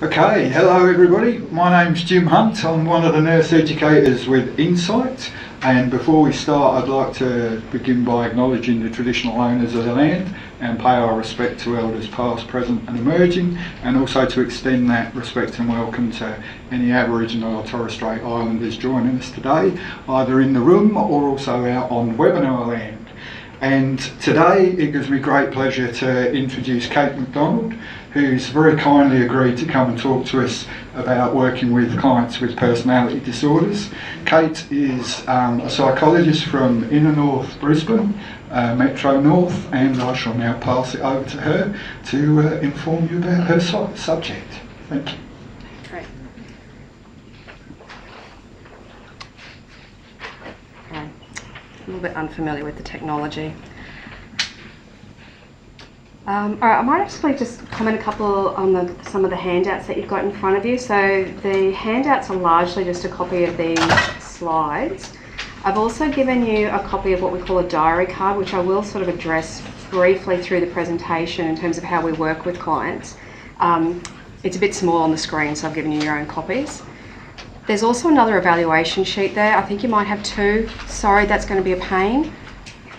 Okay, hello everybody. My name's Jim Hunt. I'm one of the nurse educators with Insight. And before we start, I'd like to begin by acknowledging the traditional owners of the land and pay our respect to elders past, present, and emerging, and also to extend that respect and welcome to any Aboriginal or Torres Strait Islanders joining us today, either in the room or also out on webinar land. And today it gives me great pleasure to introduce Kate MacDonald, who's very kindly agreed to come and talk to us about working with clients with personality disorders. Kate is um, a psychologist from Inner North Brisbane, uh, Metro North, and I shall now pass it over to her to uh, inform you about her su- subject. Thank you. Great. Okay. A little bit unfamiliar with the technology. Um, all right, I might actually just comment a couple on the, some of the handouts that you've got in front of you. So the handouts are largely just a copy of these slides. I've also given you a copy of what we call a diary card, which I will sort of address briefly through the presentation in terms of how we work with clients. Um, it's a bit small on the screen, so I've given you your own copies. There's also another evaluation sheet there. I think you might have two. Sorry, that's going to be a pain.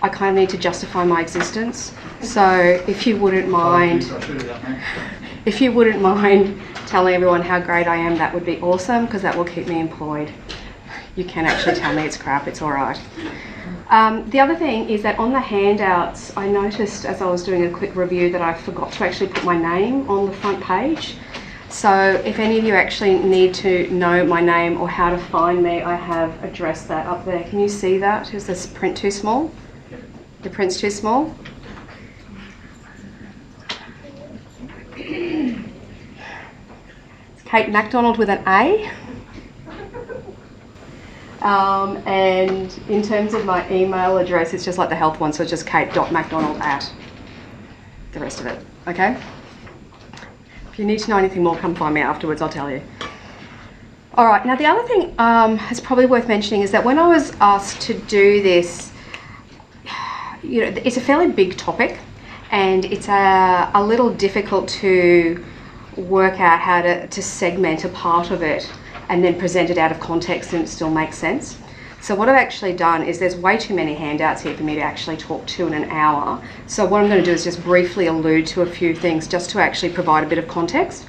I kind of need to justify my existence. So if you wouldn't mind, I should have done that. if you wouldn't mind telling everyone how great I am, that would be awesome because that will keep me employed. You can actually tell me it's crap, it's all right. Um, the other thing is that on the handouts, I noticed as I was doing a quick review that I forgot to actually put my name on the front page. So if any of you actually need to know my name or how to find me, I have addressed that up there. Can you see that? Is this print too small? The print's too small? It's Kate MacDonald with an A. Um, and in terms of my email address, it's just like the health one, so it's just kate.macdonald at the rest of it. Okay? You need to know anything more, come find me afterwards, I'll tell you. All right, now the other thing um, it's probably worth mentioning is that when I was asked to do this, you know, it's a fairly big topic and it's a, a little difficult to work out how to, to segment a part of it and then present it out of context and it still makes sense. So what I've actually done is there's way too many handouts here for me to actually talk to in an hour. So what I'm going to do is just briefly allude to a few things just to actually provide a bit of context.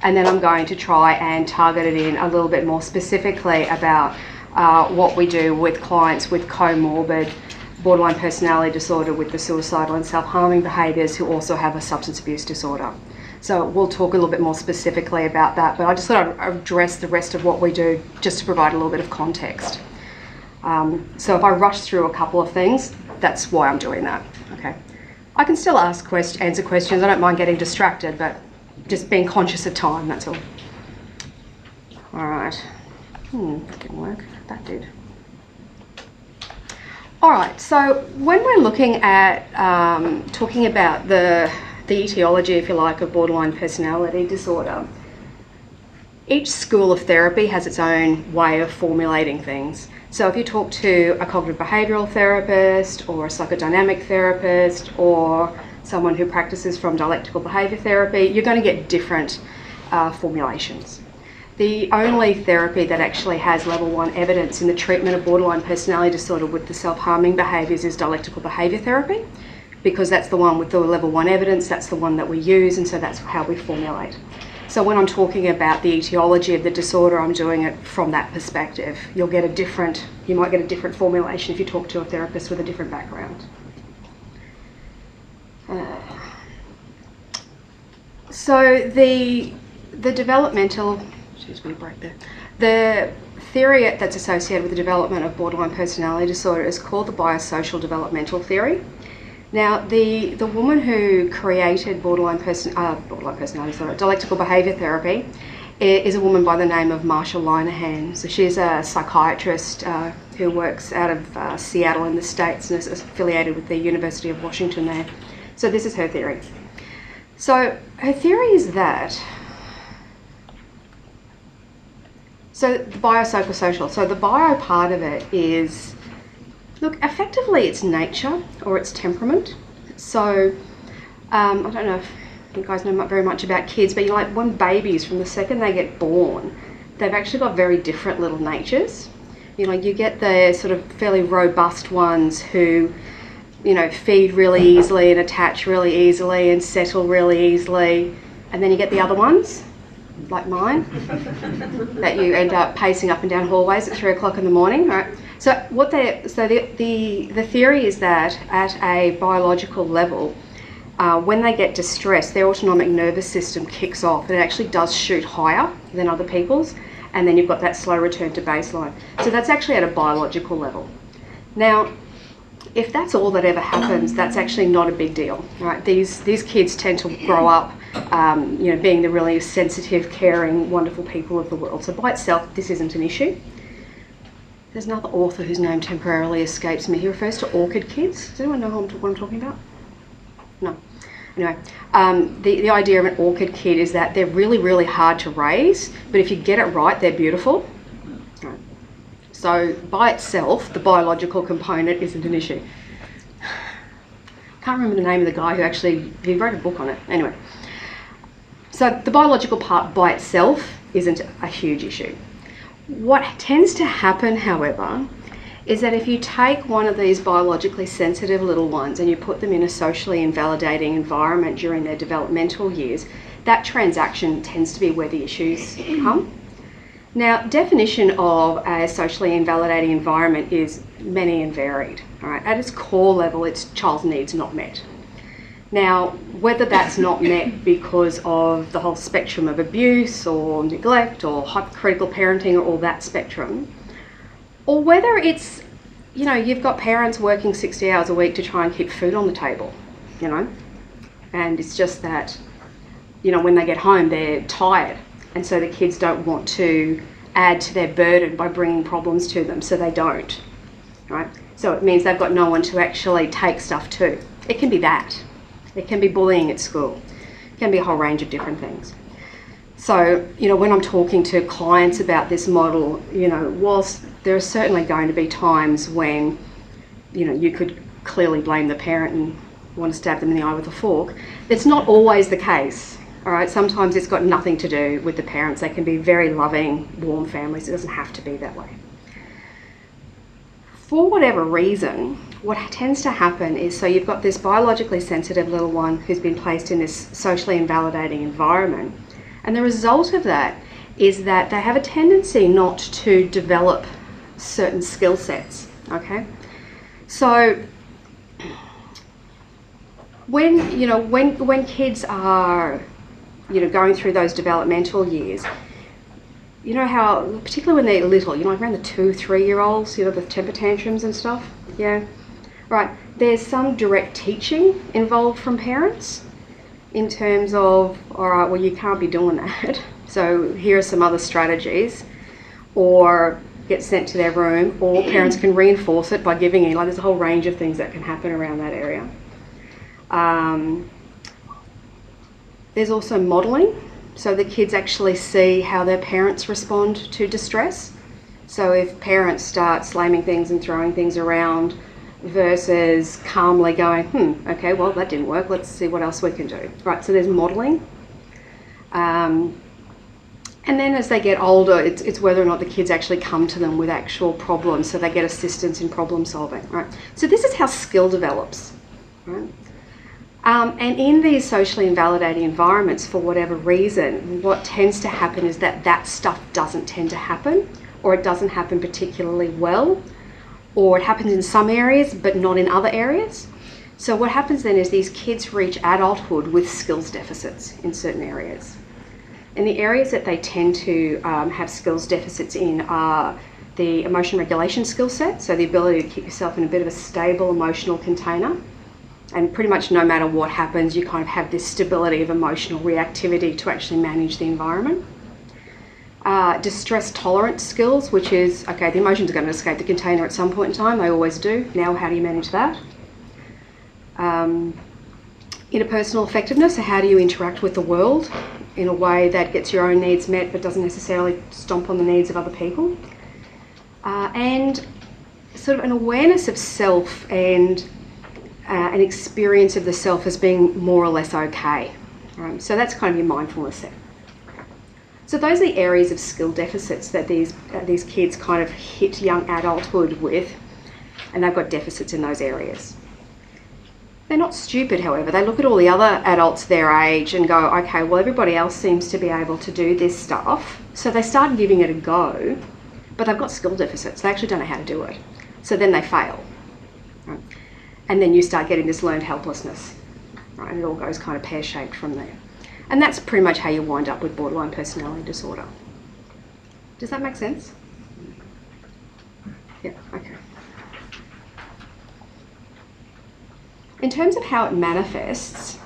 And then I'm going to try and target it in a little bit more specifically about uh, what we do with clients with comorbid borderline personality disorder with the suicidal and self-harming behaviours who also have a substance abuse disorder. So we'll talk a little bit more specifically about that, but I just thought I'd address the rest of what we do just to provide a little bit of context. Um, so if I rush through a couple of things, that's why I'm doing that. Okay. I can still ask quest- answer questions. I don't mind getting distracted, but just being conscious of time. That's all. All right. Hmm, that didn't work. That did. All right. So when we're looking at um, talking about the the etiology, if you like, of borderline personality disorder, each school of therapy has its own way of formulating things. So if you talk to a cognitive behavioural therapist or a psychodynamic therapist or someone who practices from dialectical behaviour therapy, you're going to get different uh, formulations. The only therapy that actually has level one evidence in the treatment of borderline personality disorder with the self harming behaviours is dialectical behaviour therapy because that's the one with the level one evidence, that's the one that we use, and so that's how we formulate. So when I'm talking about the etiology of the disorder, I'm doing it from that perspective. You'll get a different, you might get a different formulation if you talk to a therapist with a different background. Uh, so the the developmental, excuse me, break there. The theory that's associated with the development of borderline personality disorder is called the biosocial developmental theory. Now, the, the woman who created borderline, person, uh, borderline personality disorder, dialectical behaviour therapy, is a woman by the name of Marsha Linehan. So she's a psychiatrist uh, who works out of uh, Seattle in the States and is affiliated with the University of Washington there. So this is her theory. So her theory is that so the biopsychosocial. So the bio part of it is look effectively it's nature or it's temperament. So um, I don't know if you guys know very much about kids, but you like when babies, from the second they get born, they've actually got very different little natures. You know, you get the sort of fairly robust ones who, you know, feed really easily and attach really easily and settle really easily, and then you get the other ones, like mine, that you end up pacing up and down hallways at three o'clock in the morning. Right. So what they so the the the theory is that at a biological level uh, when they get distressed, their autonomic nervous system kicks off and it actually does shoot higher than other people's, and then you've got that slow return to baseline. So that's actually at a biological level. Now, if that's all that ever happens, that's actually not a big deal, right? These these kids tend to grow up, um, you know, being the really sensitive, caring, wonderful people of the world. So by itself, this isn't an issue. There's another author whose name temporarily escapes me. He refers to orchid kids. Does anyone know what I'm talking about? No. Anyway, um, the, the idea of an orchid kid is that they're really, really hard to raise, but if you get it right, they're beautiful. So by itself, the biological component isn't an issue. Can't remember the name of the guy who actually he wrote a book on it. Anyway, so the biological part by itself isn't a huge issue. What tends to happen, however, is that if you take one of these biologically sensitive little ones and you put them in a socially invalidating environment during their developmental years, that transaction tends to be where the issues come. Now, definition of a socially invalidating environment is many and varied. All right, at its core level, it's child's needs not met. Now, whether that's not met because of the whole spectrum of abuse or neglect or hypercritical parenting or all that spectrum, or whether it's, you know, you've got parents working 60 hours a week to try and keep food on the table, you know, and it's just that, you know, when they get home, they're tired, and so the kids don't want to add to their burden by bringing problems to them, so they don't, right? So it means they've got no one to actually take stuff to. It can be that. It can be bullying at school. It can be a whole range of different things. So, you know, when I'm talking to clients about this model, you know, whilst there are certainly going to be times when, you know, you could clearly blame the parent and want to stab them in the eye with a fork, it's not always the case. All right, sometimes it's got nothing to do with the parents. They can be very loving, warm families. It doesn't have to be that way. For whatever reason, what tends to happen is so you've got this biologically sensitive little one who's been placed in this socially invalidating environment and the result of that is that they have a tendency not to develop certain skill sets. Okay? So when you know when when kids are you know going through those developmental years you know how particularly when they're little you know around the two three year olds you know the temper tantrums and stuff yeah right there's some direct teaching involved from parents in terms of, all right, well, you can't be doing that. So here are some other strategies, or get sent to their room, or parents can reinforce it by giving in. Like there's a whole range of things that can happen around that area. Um, there's also modelling, so the kids actually see how their parents respond to distress. So if parents start slamming things and throwing things around, versus calmly going, hmm, okay, well, that didn't work, let's see what else we can do. Right, so there's modelling. Um, and then as they get older, it's, it's whether or not the kids actually come to them with actual problems, so they get assistance in problem solving. Right. So this is how skill develops. Right. Um, and in these socially invalidating environments, for whatever reason, what tends to happen is that that stuff doesn't tend to happen, or it doesn't happen particularly well, or it happens in some areas but not in other areas. So what happens then is these kids reach adulthood with skills deficits in certain areas. And the areas that they tend to um, have skills deficits in are the emotion regulation skill set, so the ability to keep yourself in a bit of a stable emotional container. And pretty much no matter what happens, you kind of have this stability of emotional reactivity to actually manage the environment. Uh, distress tolerance skills, which is okay, the emotions are going to escape the container at some point in time, they always do. Now, how do you manage that? Um, interpersonal effectiveness, so how do you interact with the world in a way that gets your own needs met but doesn't necessarily stomp on the needs of other people? Uh, and sort of an awareness of self and uh, an experience of the self as being more or less okay. Um, so that's kind of your mindfulness set. So those are the areas of skill deficits that these uh, these kids kind of hit young adulthood with, and they've got deficits in those areas. They're not stupid, however. They look at all the other adults their age and go, okay, well everybody else seems to be able to do this stuff, so they start giving it a go, but they've got skill deficits. They actually don't know how to do it, so then they fail, right? and then you start getting this learned helplessness, right? And it all goes kind of pear shaped from there. And that's pretty much how you wind up with borderline personality disorder. Does that make sense? Yeah, okay. In terms of how it manifests,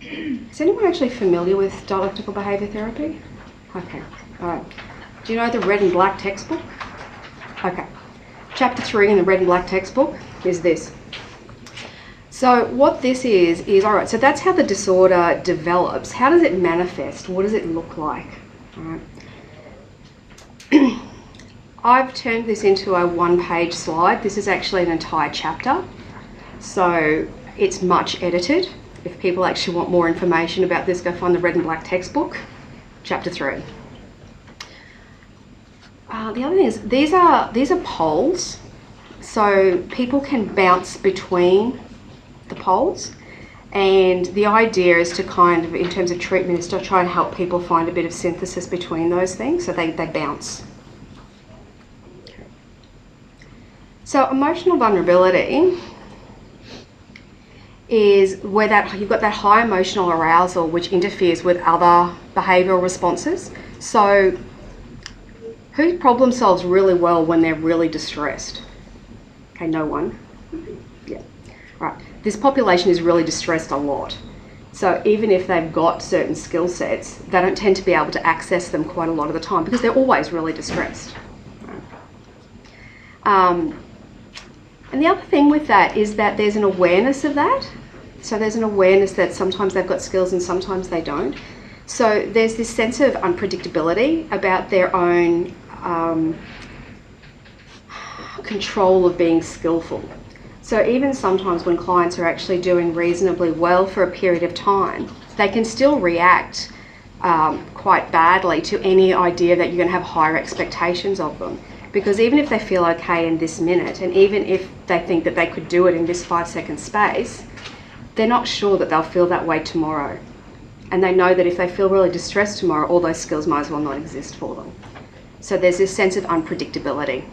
is anyone actually familiar with dialectical behaviour therapy? Okay, all right. Do you know the red and black textbook? Okay. Chapter three in the red and black textbook is this. So what this is is all right. So that's how the disorder develops. How does it manifest? What does it look like? All right. I've turned this into a one-page slide. This is actually an entire chapter, so it's much edited. If people actually want more information about this, go find the red and black textbook, chapter three. Uh, the other thing is these are these are poles, so people can bounce between the poles. And the idea is to kind of, in terms of treatment, is to try and help people find a bit of synthesis between those things so they, they bounce. So, emotional vulnerability is where that you've got that high emotional arousal which interferes with other behavioural responses. So, who problem solves really well when they're really distressed? Okay, no one. Yeah, right this population is really distressed a lot. So even if they've got certain skill sets, they don't tend to be able to access them quite a lot of the time because they're always really distressed. Um, and the other thing with that is that there's an awareness of that. So there's an awareness that sometimes they've got skills and sometimes they don't. So there's this sense of unpredictability about their own um, control of being skillful. So even sometimes when clients are actually doing reasonably well for a period of time, they can still react um, quite badly to any idea that you're going to have higher expectations of them. Because even if they feel okay in this minute, and even if they think that they could do it in this five second space, they're not sure that they'll feel that way tomorrow. And they know that if they feel really distressed tomorrow, all those skills might as well not exist for them. So there's this sense of unpredictability.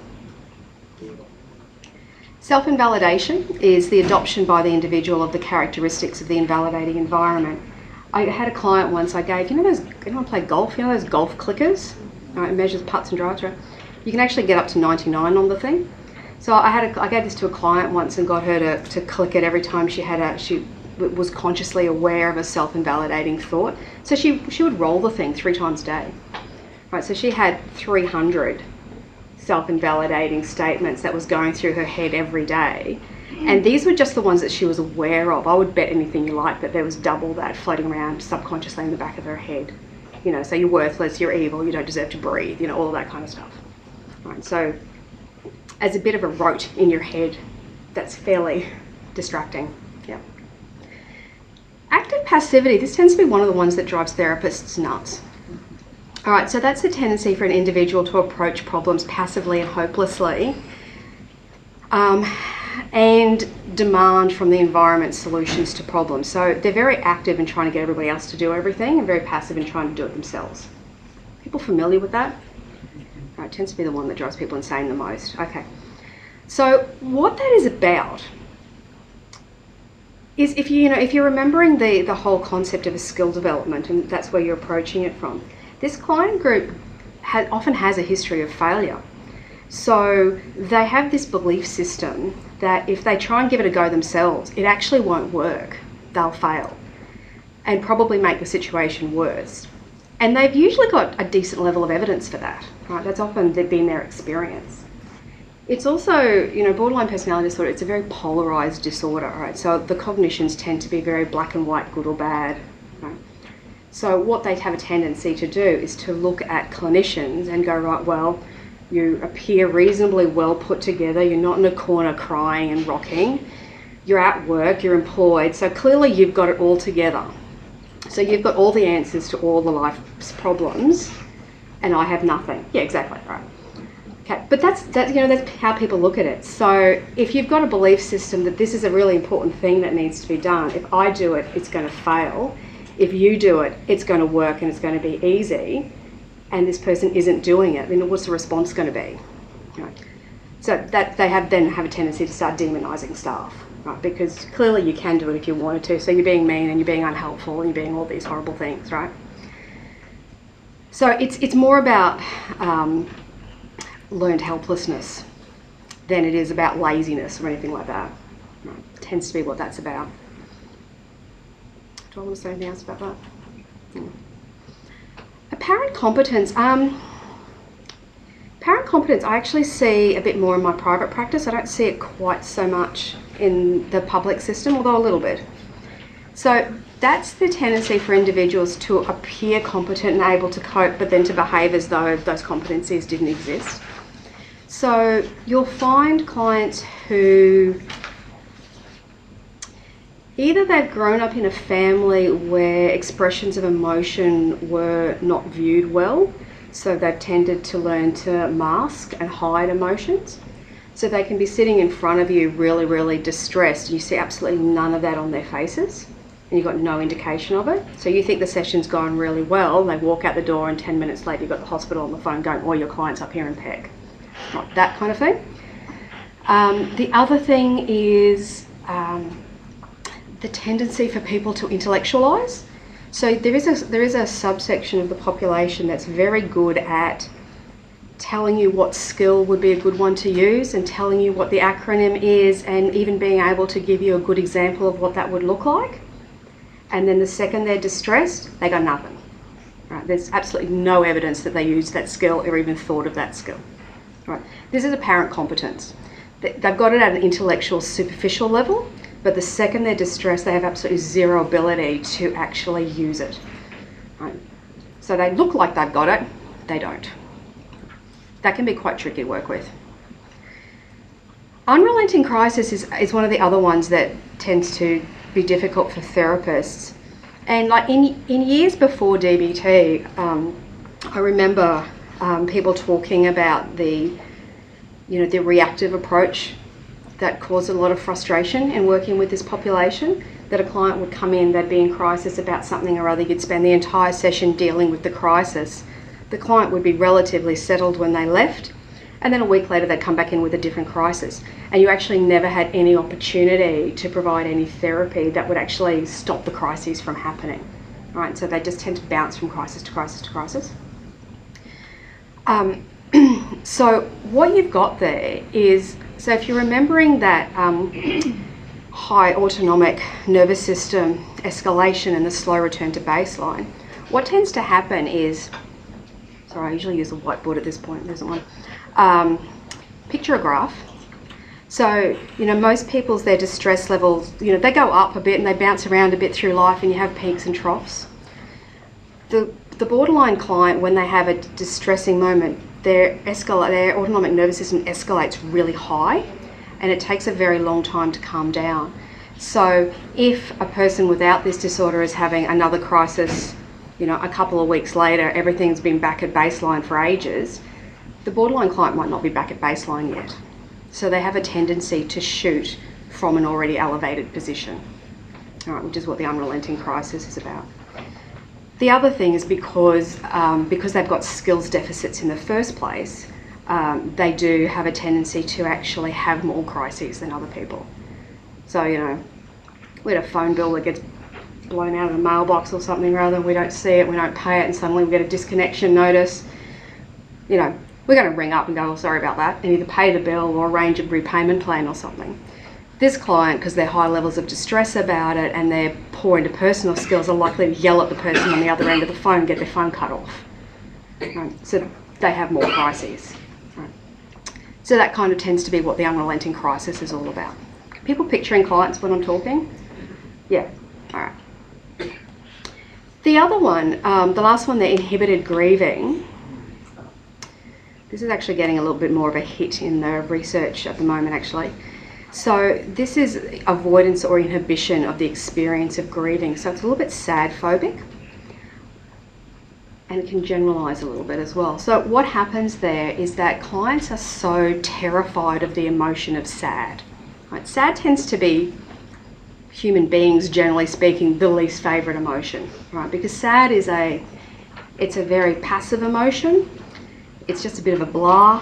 Self invalidation is the adoption by the individual of the characteristics of the invalidating environment. I had a client once I gave, you know those, anyone play golf? You know those golf clickers? Right, it measures putts and drives, right? You can actually get up to 99 on the thing. So I had a, I gave this to a client once and got her to, to click it every time she had a, she was consciously aware of a self-invalidating thought. So she, she would roll the thing three times a day. Right, so she had 300 self invalidating statements that was going through her head every day. And these were just the ones that she was aware of. I would bet anything you like that there was double that floating around subconsciously in the back of her head. You know, so you're worthless, you're evil, you don't deserve to breathe, you know, all that kind of stuff. Right, so, as a bit of a rote in your head, that's fairly distracting. Yeah. Active passivity, this tends to be one of the ones that drives therapists nuts. All right, so that's the tendency for an individual to approach problems passively and hopelessly um, and demand from the environment solutions to problems. So they're very active in trying to get everybody else to do everything and very passive in trying to do it themselves. People familiar with that? All right, tends to be the one that drives people insane the most. Okay. So what that is about is if you, you know if you're remembering the the whole concept of a skill development and that's where you're approaching it from this client group often has a history of failure. So they have this belief system that if they try and give it a go themselves, it actually won't work. They'll fail and probably make the situation worse. And they've usually got a decent level of evidence for that, right? That's often been their experience. It's also, you know, borderline personality disorder, it's a very polarized disorder, right? So the cognitions tend to be very black and white, good or bad? So what they have a tendency to do is to look at clinicians and go, right, well, you appear reasonably well put together, you're not in a corner crying and rocking, you're at work, you're employed, so clearly you've got it all together. So you've got all the answers to all the life's problems, and I have nothing. Yeah, exactly, right. Okay, but that's that. You know, that's how people look at it. So if you've got a belief system that this is a really important thing that needs to be done, if I do it, it's going to fail. If you do it, it's going to work and it's going to be easy. And this person isn't doing it, then what's the response going to be? Right. So that they have then have a tendency to start demonising staff, right? Because clearly you can do it if you wanted to. So you're being mean and you're being unhelpful and you're being all these horrible things, right? So it's it's more about um, learned helplessness than it is about laziness or anything like that. Right. Tends to be what that's about. Do I want to say anything else about that? Hmm. Apparent competence. Um, Parent competence, I actually see a bit more in my private practice. I don't see it quite so much in the public system, although a little bit. So that's the tendency for individuals to appear competent and able to cope, but then to behave as though those competencies didn't exist. So you'll find clients who either they've grown up in a family where expressions of emotion were not viewed well so they've tended to learn to mask and hide emotions. So they can be sitting in front of you really, really distressed. You see absolutely none of that on their faces and you've got no indication of it. So you think the session's gone really well, they walk out the door and 10 minutes later you've got the hospital on the phone going, oh, your client's up here in PEC. Not that kind of thing. Um, the other thing is um, the tendency for people to intellectualise. So there is a there is a subsection of the population that's very good at telling you what skill would be a good one to use and telling you what the acronym is and even being able to give you a good example of what that would look like. And then the second they're distressed, they got nothing. Right? There's absolutely no evidence that they used that skill or even thought of that skill. Right? This is apparent competence. They've got it at an intellectual, superficial level, but the second they're distressed, they have absolutely zero ability to actually use it. Right? So they look like they've got it, they don't. That can be quite tricky to work with. Unrelenting crisis is, is one of the other ones that tends to be difficult for therapists. And like in, in years before DBT, um, I remember um, people talking about the, you know, the reactive approach that caused a lot of frustration in working with this population. That a client would come in, they'd be in crisis about something or other, you'd spend the entire session dealing with the crisis. The client would be relatively settled when they left, and then a week later they'd come back in with a different crisis. And you actually never had any opportunity to provide any therapy that would actually stop the crises from happening. Right, so they just tend to bounce from crisis to crisis to crisis. Um, so what you've got there is so if you're remembering that um, high autonomic nervous system escalation and the slow return to baseline, what tends to happen is, sorry, I usually use a whiteboard at this point, there isn't one. Um, picture a graph. So, you know, most people's their distress levels, you know, they go up a bit and they bounce around a bit through life and you have peaks and troughs. The, the borderline client, when they have a distressing moment, their, their autonomic nervous system escalates really high and it takes a very long time to calm down. So if a person without this disorder is having another crisis, you know, a couple of weeks later, everything's been back at baseline for ages, the borderline client might not be back at baseline yet. So they have a tendency to shoot from an already elevated position, all right, which is what the unrelenting crisis is about. The other thing is because, um, because they've got skills deficits in the first place, um, they do have a tendency to actually have more crises than other people. So, you know, we had a phone bill that gets blown out of the mailbox or something rather we don't see it, we don't pay it, and suddenly we get a disconnection notice. You know, we're going to ring up and go, oh, sorry about that, and either pay the bill or arrange a repayment plan or something. This client, because they're high levels of distress about it and they're poor interpersonal skills, are likely to yell at the person on the other end of the phone get their phone cut off. Right? So they have more crises. Right? So that kind of tends to be what the unrelenting crisis is all about. People picturing clients when I'm talking? Yeah, all right. The other one, um, the last one, the inhibited grieving. This is actually getting a little bit more of a hit in the research at the moment, actually. So this is avoidance or inhibition of the experience of grieving. So it's a little bit sad phobic and can generalize a little bit as well. So what happens there is that clients are so terrified of the emotion of sad. Right? Sad tends to be human beings generally speaking the least favorite emotion, right? Because sad is a it's a very passive emotion. It's just a bit of a blah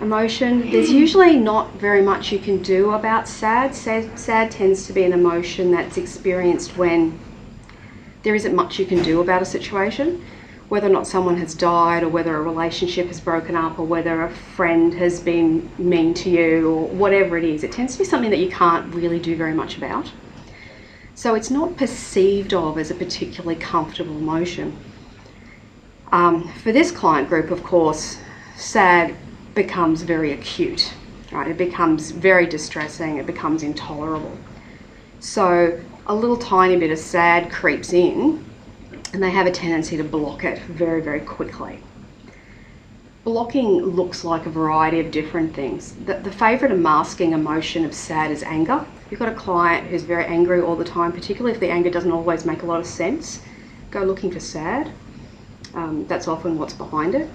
emotion. There's usually not very much you can do about sad. Sad, sad tends to be an emotion that's experienced when there isn't much you can do about a situation whether or not someone has died or whether a relationship has broken up or whether a friend has been mean to you or whatever it is, it tends to be something that you can't really do very much about. So it's not perceived of as a particularly comfortable emotion. Um, for this client group, of course, sad becomes very acute, right? It becomes very distressing, it becomes intolerable. So a little tiny bit of sad creeps in and they have a tendency to block it very, very quickly. Blocking looks like a variety of different things. The, the favourite masking emotion of sad is anger. If you've got a client who's very angry all the time, particularly if the anger doesn't always make a lot of sense, go looking for sad. Um, that's often what's behind it.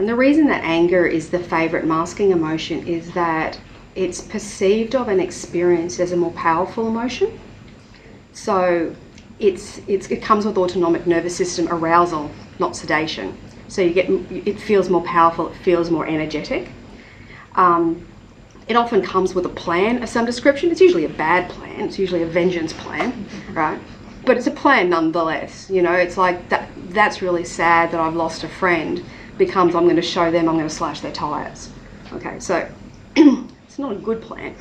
And the reason that anger is the favourite masking emotion is that it's perceived of and experienced as a more powerful emotion. So it's, it's, it comes with autonomic nervous system arousal, not sedation. So you get, it feels more powerful, it feels more energetic. Um, it often comes with a plan of some description. It's usually a bad plan. It's usually a vengeance plan, right? But it's a plan nonetheless. You know, it's like that. That's really sad that I've lost a friend. Becomes I'm going to show them. I'm going to slash their tires. Okay, so it's not a good plan,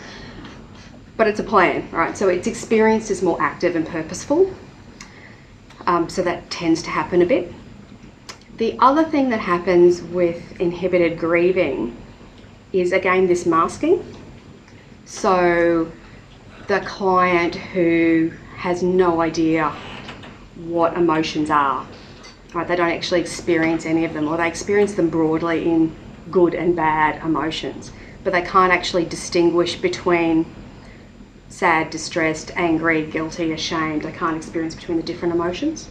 but it's a plan, right? So its experience is more active and purposeful. Um, so that tends to happen a bit. The other thing that happens with inhibited grieving is again this masking. So the client who has no idea what emotions are, right? They don't actually experience any of them, or they experience them broadly in good and bad emotions, but they can't actually distinguish between sad, distressed, angry, guilty, ashamed. They can't experience between the different emotions.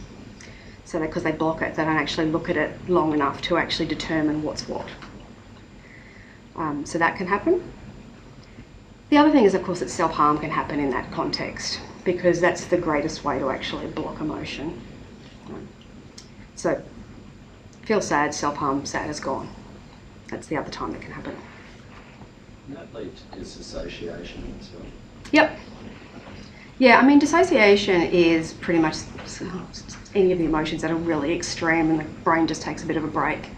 So because they block it, they don't actually look at it long enough to actually determine what's what. Um, so that can happen. The other thing is, of course, that self harm can happen in that context because that's the greatest way to actually block emotion. So, feel sad, self harm, sad is gone. That's the other time that can happen. And that lead to disassociation as well. Yep. Yeah, I mean, dissociation is pretty much any of the emotions that are really extreme and the brain just takes a bit of a break.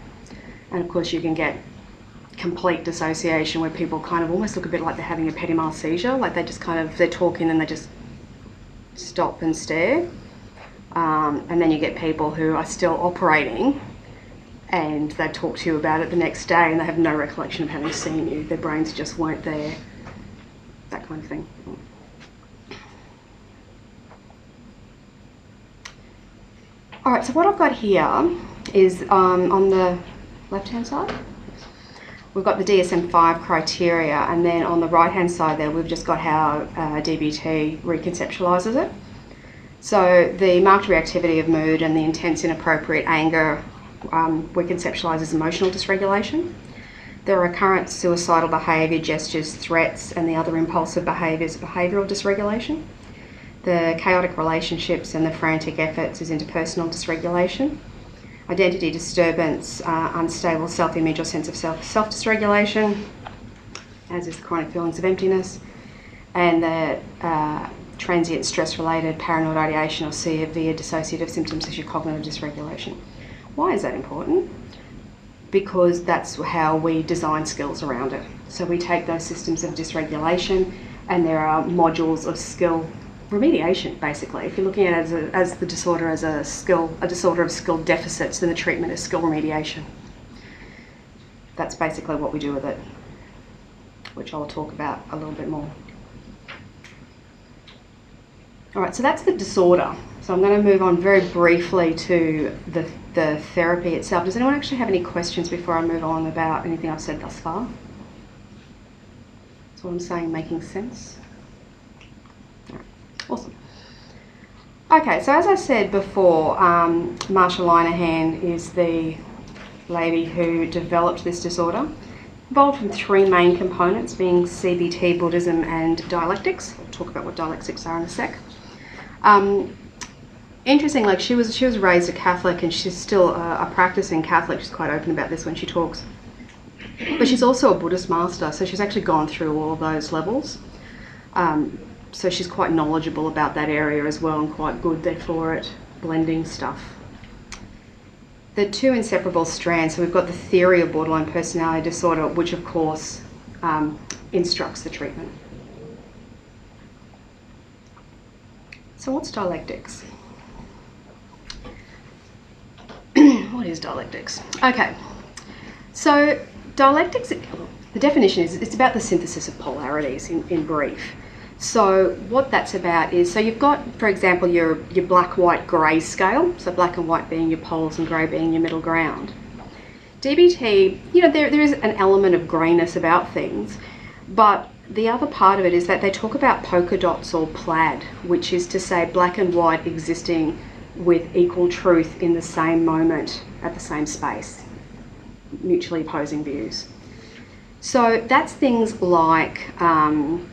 And of course, you can get complete dissociation where people kind of almost look a bit like they're having a petit mal seizure, like they just kind of, they're talking and they just stop and stare. Um, and then you get people who are still operating and they talk to you about it the next day and they have no recollection of having seen you. Their brains just weren't there that kind of thing. All right, so what I've got here is um, on the left-hand side, we've got the DSM-5 criteria, and then on the right-hand side there, we've just got how uh, DBT reconceptualises it. So the marked reactivity of mood and the intense inappropriate anger um, as emotional dysregulation. The recurrent suicidal behaviour, gestures, threats, and the other impulsive behaviours, behavioural dysregulation. The chaotic relationships and the frantic efforts is interpersonal dysregulation. Identity disturbance, uh, unstable self image or sense of self self dysregulation, as is the chronic feelings of emptiness. And the uh, transient stress related paranoid ideation or severe dissociative symptoms such your cognitive dysregulation. Why is that important? because that's how we design skills around it. So we take those systems of dysregulation and there are modules of skill remediation basically. If you're looking at it as, a, as the disorder as a skill, a disorder of skill deficits, then the treatment is skill remediation. That's basically what we do with it, which I'll talk about a little bit more. All right, so that's the disorder. So I'm going to move on very briefly to the, the therapy itself. Does anyone actually have any questions before I move on about anything I've said thus far? So I'm saying making sense. Awesome. Okay, so as I said before, um, Marsha Linehan is the lady who developed this disorder. Involved from three main components, being CBT, Buddhism, and dialectics. I'll talk about what dialectics are in a sec. Um, interesting, like she was she was raised a Catholic, and she's still a, a practicing Catholic. She's quite open about this when she talks. But she's also a Buddhist master, so she's actually gone through all those levels. Um, so she's quite knowledgeable about that area as well and quite good therefore at blending stuff. The two inseparable strands, so we've got the theory of borderline personality disorder, which of course um, instructs the treatment. So, what's dialectics? what is dialectics? Okay, so dialectics, the definition is it's about the synthesis of polarities in, in brief. So what that's about is, so you've got, for example, your, your black, white, grey scale, so black and white being your poles and grey being your middle ground. DBT, you know, there, there is an element of greyness about things, but the other part of it is that they talk about polka dots or plaid, which is to say black and white existing with equal truth in the same moment at the same space, mutually opposing views. So that's things like, um,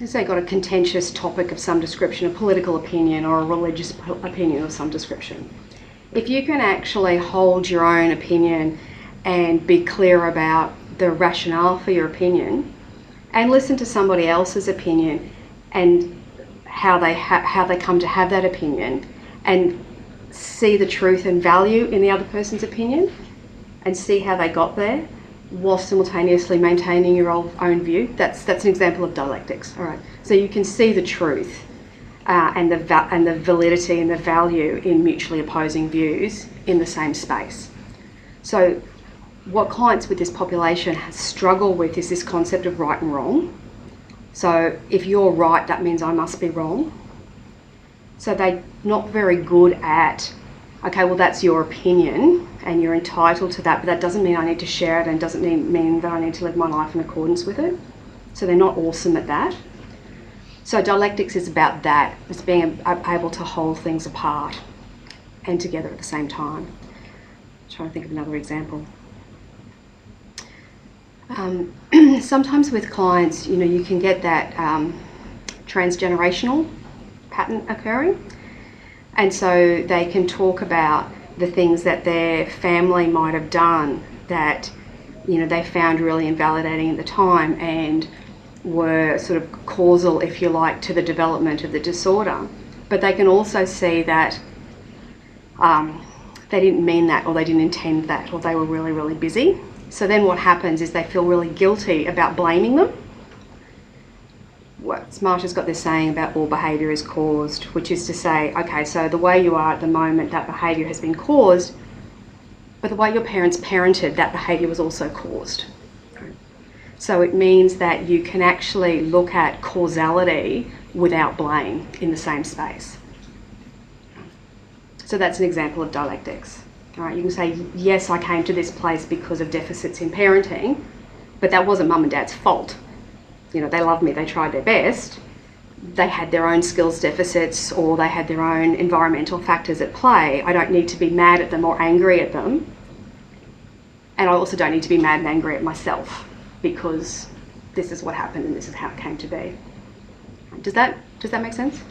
let's say, got a contentious topic of some description, a political opinion or a religious opinion of some description. If you can actually hold your own opinion and be clear about the rationale for your opinion and listen to somebody else's opinion and how they ha- how they come to have that opinion and see the truth and value in the other person's opinion and see how they got there while simultaneously maintaining your own own view. That's that's an example of dialectics. All right, so you can see the truth uh, and the va- and the validity and the value in mutually opposing views in the same space. So, what clients with this population struggle with is this concept of right and wrong. So, if you're right, that means I must be wrong. So they're not very good at, okay, well that's your opinion and you're entitled to that, but that doesn't mean I need to share it and doesn't mean, mean that I need to live my life in accordance with it. So they're not awesome at that. So dialectics is about that. It's being able to hold things apart and together at the same time. I'm trying to think of another example. Um, sometimes with clients, you know, you can get that um, transgenerational pattern occurring, and so they can talk about the things that their family might have done that, you know, they found really invalidating at the time and were sort of causal, if you like, to the development of the disorder. But they can also see that um, they didn't mean that, or they didn't intend that, or they were really, really busy. So then what happens is they feel really guilty about blaming them. What Marsha's got this saying about all behaviour is caused, which is to say, okay, so the way you are at the moment, that behaviour has been caused, but the way your parents parented, that behaviour was also caused. So it means that you can actually look at causality without blame in the same space. So that's an example of dialectics. Right, you can say, yes, I came to this place because of deficits in parenting, but that wasn't mum and dad's fault. You know, they loved me, they tried their best. They had their own skills deficits or they had their own environmental factors at play. I don't need to be mad at them or angry at them. And I also don't need to be mad and angry at myself because this is what happened and this is how it came to be. Does that does that make sense?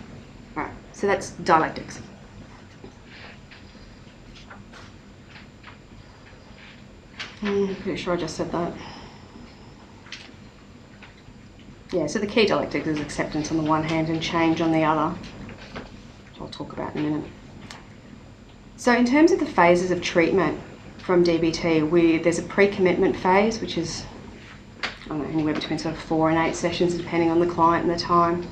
All right. So that's dialectics. I'm pretty sure I just said that. Yeah, so the key dialectic is acceptance on the one hand and change on the other, which I'll talk about in a minute. So, in terms of the phases of treatment from DBT, we, there's a pre commitment phase, which is know, anywhere between sort of four and eight sessions, depending on the client and the time.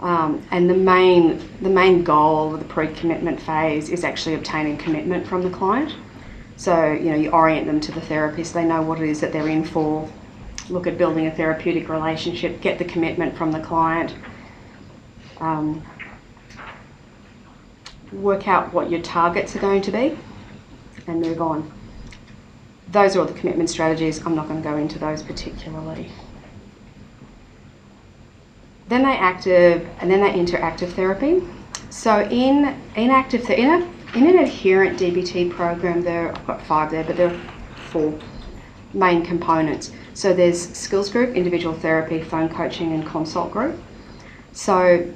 Um, and the main, the main goal of the pre-commitment phase is actually obtaining commitment from the client. So you know you orient them to the therapist; they know what it is that they're in for. Look at building a therapeutic relationship, get the commitment from the client. Um, work out what your targets are going to be, and move on. those are all the commitment strategies. I'm not going to go into those particularly. Then they active, and then they enter active therapy. So in in active in, a, in an adherent DBT program, there I've got five there, but there are four main components. So there's skills group, individual therapy, phone coaching, and consult group. So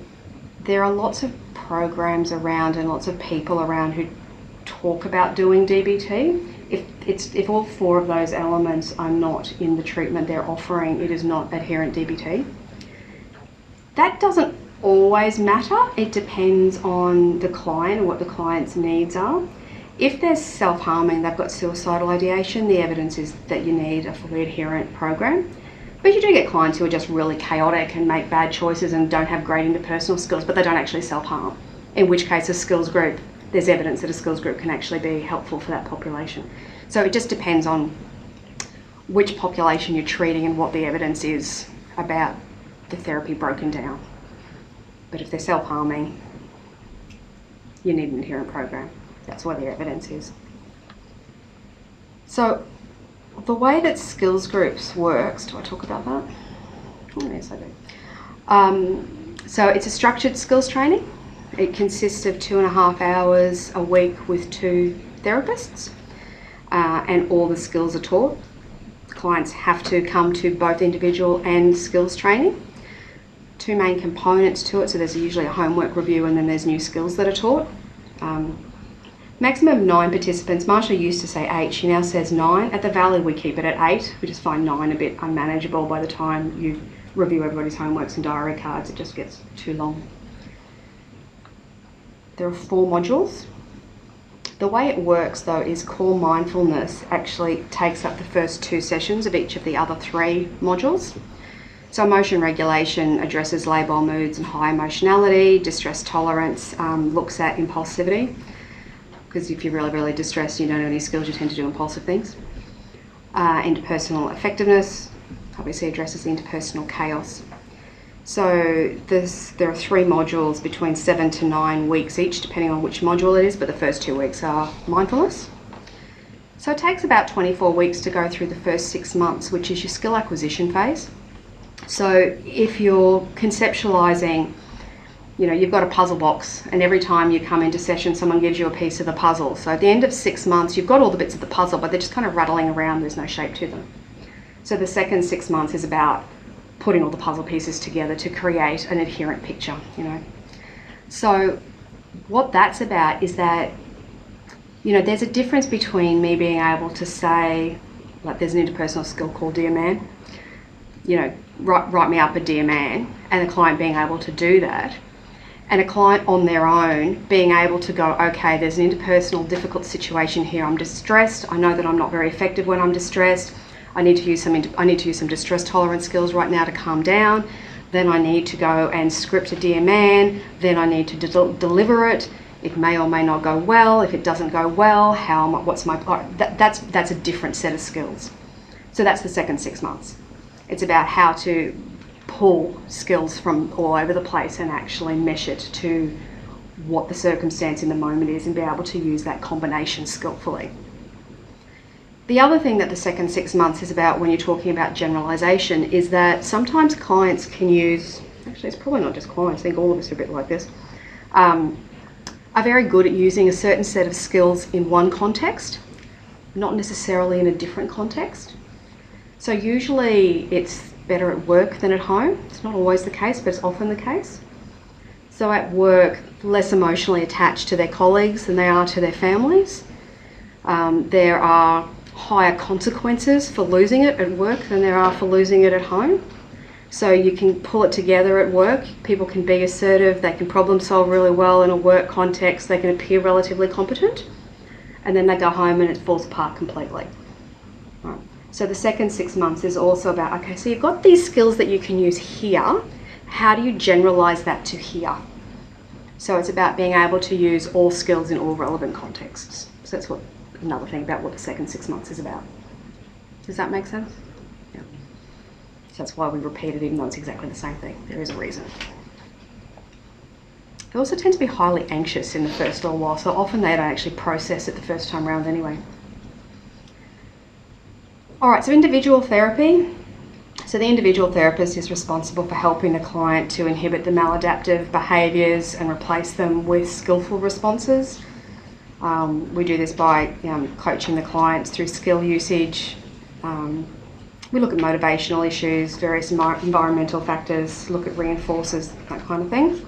there are lots of programs around and lots of people around who talk about doing DBT. If it's if all four of those elements are not in the treatment they're offering, it is not adherent DBT. That doesn't always matter. It depends on the client what the client's needs are. If they're self harming, they've got suicidal ideation, the evidence is that you need a fully adherent program. But you do get clients who are just really chaotic and make bad choices and don't have great interpersonal skills, but they don't actually self harm. In which case, a skills group, there's evidence that a skills group can actually be helpful for that population. So it just depends on which population you're treating and what the evidence is about the therapy broken down. But if they're self harming, you need an adherent program. That's where the evidence is. So, the way that skills groups works, do I talk about that? Oh, yes, I do. Um, so, it's a structured skills training. It consists of two and a half hours a week with two therapists, uh, and all the skills are taught. Clients have to come to both individual and skills training two main components to it. So there's usually a homework review and then there's new skills that are taught. Um, maximum nine participants. Marsha used to say eight, she now says nine. At the Valley, we keep it at eight. We just find nine a bit unmanageable by the time you review everybody's homeworks and diary cards, it just gets too long. There are four modules. The way it works though is core mindfulness actually takes up the first two sessions of each of the other three modules. So, emotion regulation addresses labile moods and high emotionality, distress tolerance um, looks at impulsivity, because if you're really, really distressed, you don't have any skills, you tend to do impulsive things. Uh, interpersonal effectiveness obviously addresses interpersonal chaos. So, this, there are three modules between seven to nine weeks each, depending on which module it is, but the first two weeks are mindfulness. So, it takes about 24 weeks to go through the first six months, which is your skill acquisition phase. So if you're conceptualizing, you know, you've got a puzzle box, and every time you come into session, someone gives you a piece of the puzzle. So at the end of six months, you've got all the bits of the puzzle, but they're just kind of rattling around, there's no shape to them. So the second six months is about putting all the puzzle pieces together to create an adherent picture, you know. So what that's about is that, you know, there's a difference between me being able to say, like, there's an interpersonal skill called Dear Man, you know, write, write me up a Dear Man, and a client being able to do that, and a client on their own being able to go, okay, there's an interpersonal difficult situation here. I'm distressed. I know that I'm not very effective when I'm distressed. I need to use some. I need to use some distress tolerance skills right now to calm down. Then I need to go and script a Dear Man. Then I need to de- deliver it. It may or may not go well. If it doesn't go well, how? What's my? That, that's that's a different set of skills. So that's the second six months. It's about how to pull skills from all over the place and actually mesh it to what the circumstance in the moment is and be able to use that combination skillfully. The other thing that the second six months is about when you're talking about generalisation is that sometimes clients can use, actually, it's probably not just clients, I think all of us are a bit like this, um, are very good at using a certain set of skills in one context, not necessarily in a different context. So usually it's better at work than at home. It's not always the case, but it's often the case. So at work, less emotionally attached to their colleagues than they are to their families. Um, there are higher consequences for losing it at work than there are for losing it at home. So you can pull it together at work. People can be assertive, they can problem solve really well in a work context, they can appear relatively competent, and then they go home and it falls apart completely. So the second six months is also about okay, so you've got these skills that you can use here. How do you generalize that to here? So it's about being able to use all skills in all relevant contexts. So that's what another thing about what the second six months is about. Does that make sense? Yeah. So that's why we repeat it even though it's exactly the same thing. There is a reason. They also tend to be highly anxious in the first little while, so often they don't actually process it the first time round anyway. All right, so individual therapy. So the individual therapist is responsible for helping the client to inhibit the maladaptive behaviours and replace them with skillful responses. Um, we do this by um, coaching the clients through skill usage. Um, we look at motivational issues, various environmental factors, look at reinforcers, that kind of thing.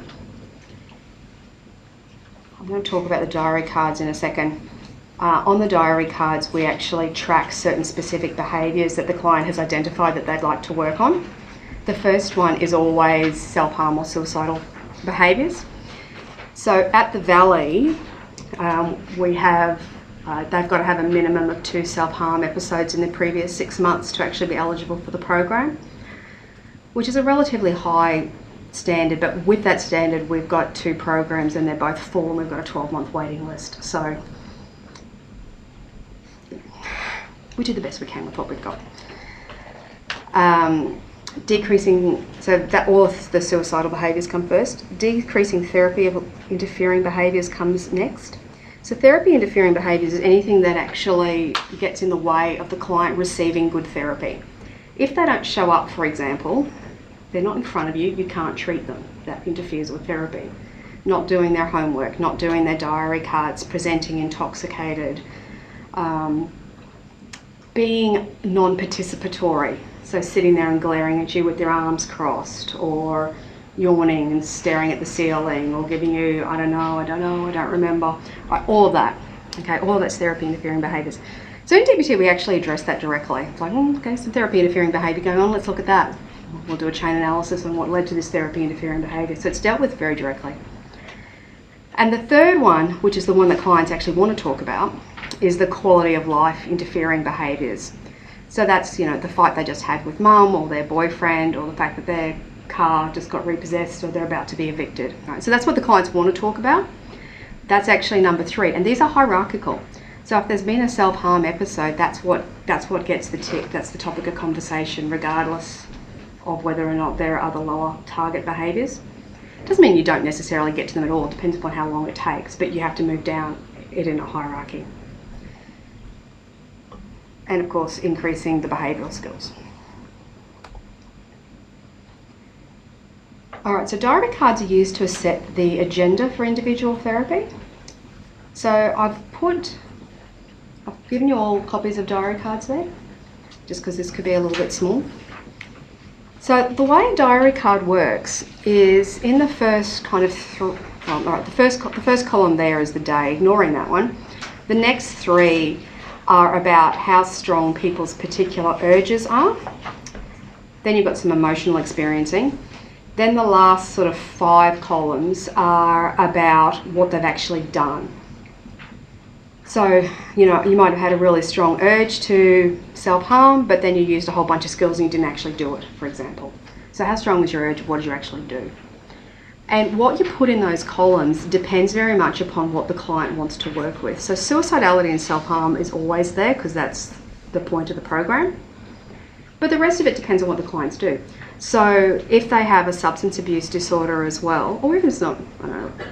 I'm going to talk about the diary cards in a second. Uh, on the diary cards, we actually track certain specific behaviours that the client has identified that they'd like to work on. The first one is always self harm or suicidal behaviours. So at the Valley, um, we have uh, they've got to have a minimum of two self harm episodes in the previous six months to actually be eligible for the program, which is a relatively high standard. But with that standard, we've got two programs and they're both full, and we've got a 12 month waiting list. So we do the best we can with what we've got. Um, decreasing, so that all of the suicidal behaviours come first. Decreasing therapy of interfering behaviours comes next. So therapy interfering behaviours is anything that actually gets in the way of the client receiving good therapy. If they don't show up, for example, they're not in front of you, you can't treat them. That interferes with therapy. Not doing their homework, not doing their diary cards, presenting intoxicated, um, being non participatory, so sitting there and glaring at you with their arms crossed, or yawning and staring at the ceiling, or giving you, I don't know, I don't know, I don't remember, all of that. Okay, all of that's therapy interfering behaviours. So in DBT, we actually address that directly. It's like, mm, okay, some therapy interfering behaviour going on, let's look at that. We'll do a chain analysis on what led to this therapy interfering behaviour. So it's dealt with very directly. And the third one, which is the one that clients actually want to talk about, is the quality of life interfering behaviours. So that's, you know, the fight they just had with mum or their boyfriend or the fact that their car just got repossessed or they're about to be evicted. Right? So that's what the clients want to talk about. That's actually number three. And these are hierarchical. So if there's been a self-harm episode, that's what that's what gets the tick. That's the topic of conversation, regardless of whether or not there are other lower target behaviours. Doesn't mean you don't necessarily get to them at all. It depends upon how long it takes, but you have to move down it in a hierarchy and of course increasing the behavioural skills. Alright, so diary cards are used to set the agenda for individual therapy. So I've put, I've given you all copies of diary cards there, just because this could be a little bit small. So the way a diary card works is in the first kind of, th- well, right, the first, the first column there is the day, ignoring that one. The next three are about how strong people's particular urges are. Then you've got some emotional experiencing. Then the last sort of five columns are about what they've actually done. So, you know, you might have had a really strong urge to self harm, but then you used a whole bunch of skills and you didn't actually do it, for example. So, how strong was your urge? What did you actually do? And what you put in those columns depends very much upon what the client wants to work with. So, suicidality and self harm is always there because that's the point of the program. But the rest of it depends on what the clients do. So, if they have a substance abuse disorder as well, or even it's not, I don't know,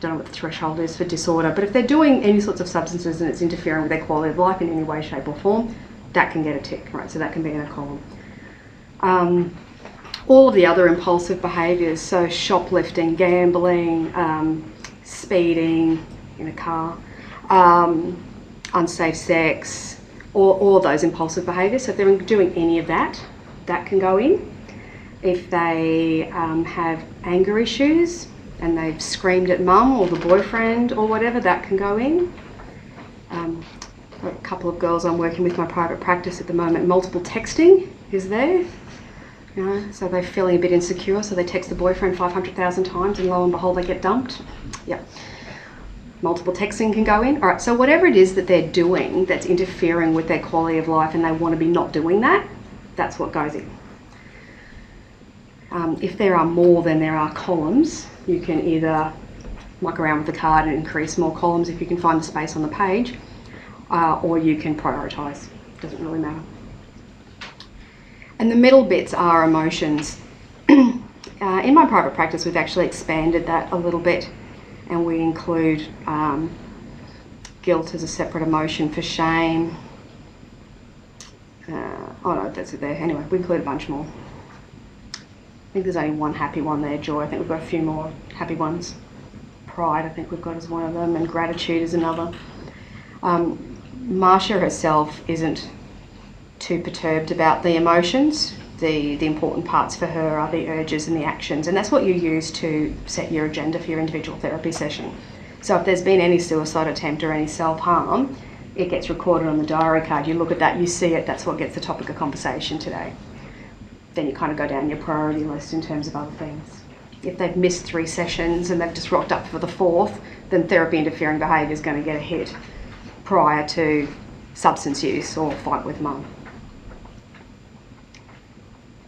don't know what the threshold is for disorder, but if they're doing any sorts of substances and it's interfering with their quality of life in any way, shape, or form, that can get a tick, right? So, that can be in a column. Um, all of the other impulsive behaviours, so shoplifting, gambling, um, speeding in a car, um, unsafe sex, all, all those impulsive behaviours. So if they're doing any of that, that can go in. If they um, have anger issues and they've screamed at mum or the boyfriend or whatever, that can go in. Um, a couple of girls I'm working with my private practice at the moment, multiple texting is there. You know, so they're feeling a bit insecure, so they text the boyfriend 500,000 times and lo and behold, they get dumped. Yep. Multiple texting can go in. All right, so whatever it is that they're doing that's interfering with their quality of life and they want to be not doing that, that's what goes in. Um, if there are more than there are columns, you can either muck around with the card and increase more columns if you can find the space on the page, uh, or you can prioritise. Doesn't really matter. And the middle bits are emotions. uh, in my private practice, we've actually expanded that a little bit and we include um, guilt as a separate emotion for shame, Uh, oh no, that's it there. Anyway, we include a bunch more. I think there's only one happy one there, Joy. I think we've got a few more happy ones. Pride, I think we've got as one of them, and gratitude is another. Um, Marsha herself isn't too perturbed about the emotions. The, the important parts for her are the urges and the actions, and that's what you use to set your agenda for your individual therapy session. So if there's been any suicide attempt or any self harm, it gets recorded on the diary card. You look at that, you see it, that's what gets the topic of conversation today. Then you kind of go down your priority list in terms of other things. If they've missed three sessions and they've just rocked up for the fourth, then therapy interfering behaviour is going to get a hit prior to substance use or fight with mum.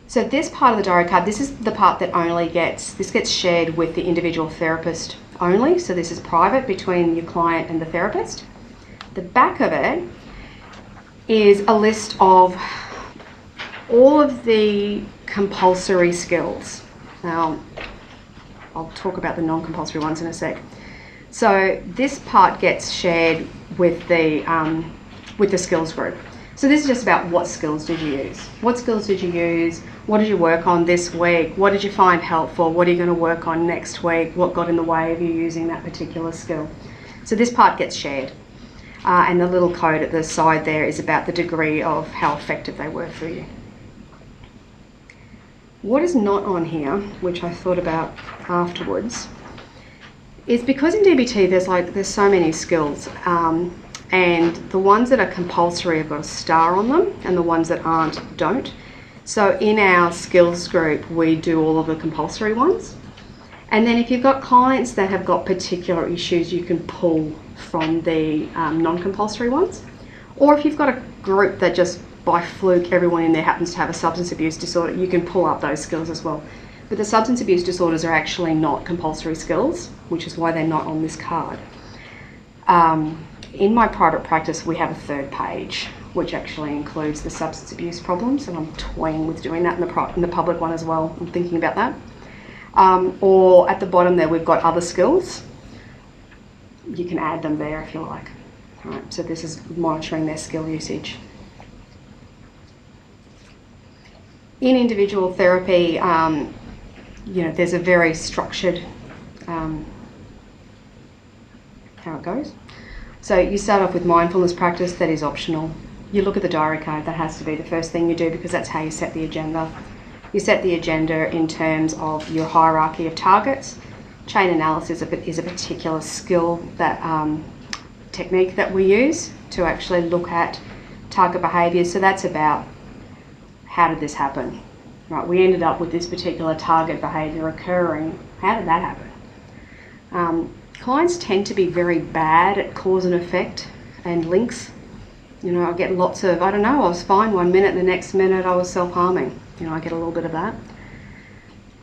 So this part of the diary card, this is the part that only gets, this gets shared with the individual therapist only. So this is private between your client and the therapist. The back of it is a list of all of the compulsory skills. Now, I'll talk about the non-compulsory ones in a sec. So this part gets shared with the um, with the skills group. So this is just about what skills did you use? What skills did you use? What did you work on this week? What did you find helpful? What are you going to work on next week? What got in the way of you using that particular skill? So this part gets shared. Uh, and the little code at the side there is about the degree of how effective they were for you. What is not on here, which I thought about afterwards, is because in DBT there's like there's so many skills, um, and the ones that are compulsory have got a star on them, and the ones that aren't don't. So in our skills group, we do all of the compulsory ones. And then if you've got clients that have got particular issues, you can pull from the um, non-compulsory ones. Or if you've got a group that just by fluke everyone in there happens to have a substance abuse disorder, you can pull up those skills as well. But the substance abuse disorders are actually not compulsory skills, which is why they're not on this card. Um, in my private practice, we have a third page which actually includes the substance abuse problems, and I'm toying with doing that in the, in the public one as well. I'm thinking about that. Um, or at the bottom there, we've got other skills. You can add them there if you like. All right, so this is monitoring their skill usage. In individual therapy, um, you know, there's a very structured um, how it goes. So you start off with mindfulness practice that is optional. You look at the diary card, that has to be the first thing you do because that's how you set the agenda. You set the agenda in terms of your hierarchy of targets. Chain analysis is a particular skill that um, technique that we use to actually look at target behaviours. So that's about how did this happen? Right, we ended up with this particular target behaviour occurring. How did that happen? Um, clients tend to be very bad at cause and effect and links. You know, I get lots of, I don't know, I was fine one minute, the next minute I was self harming. You know, I get a little bit of that.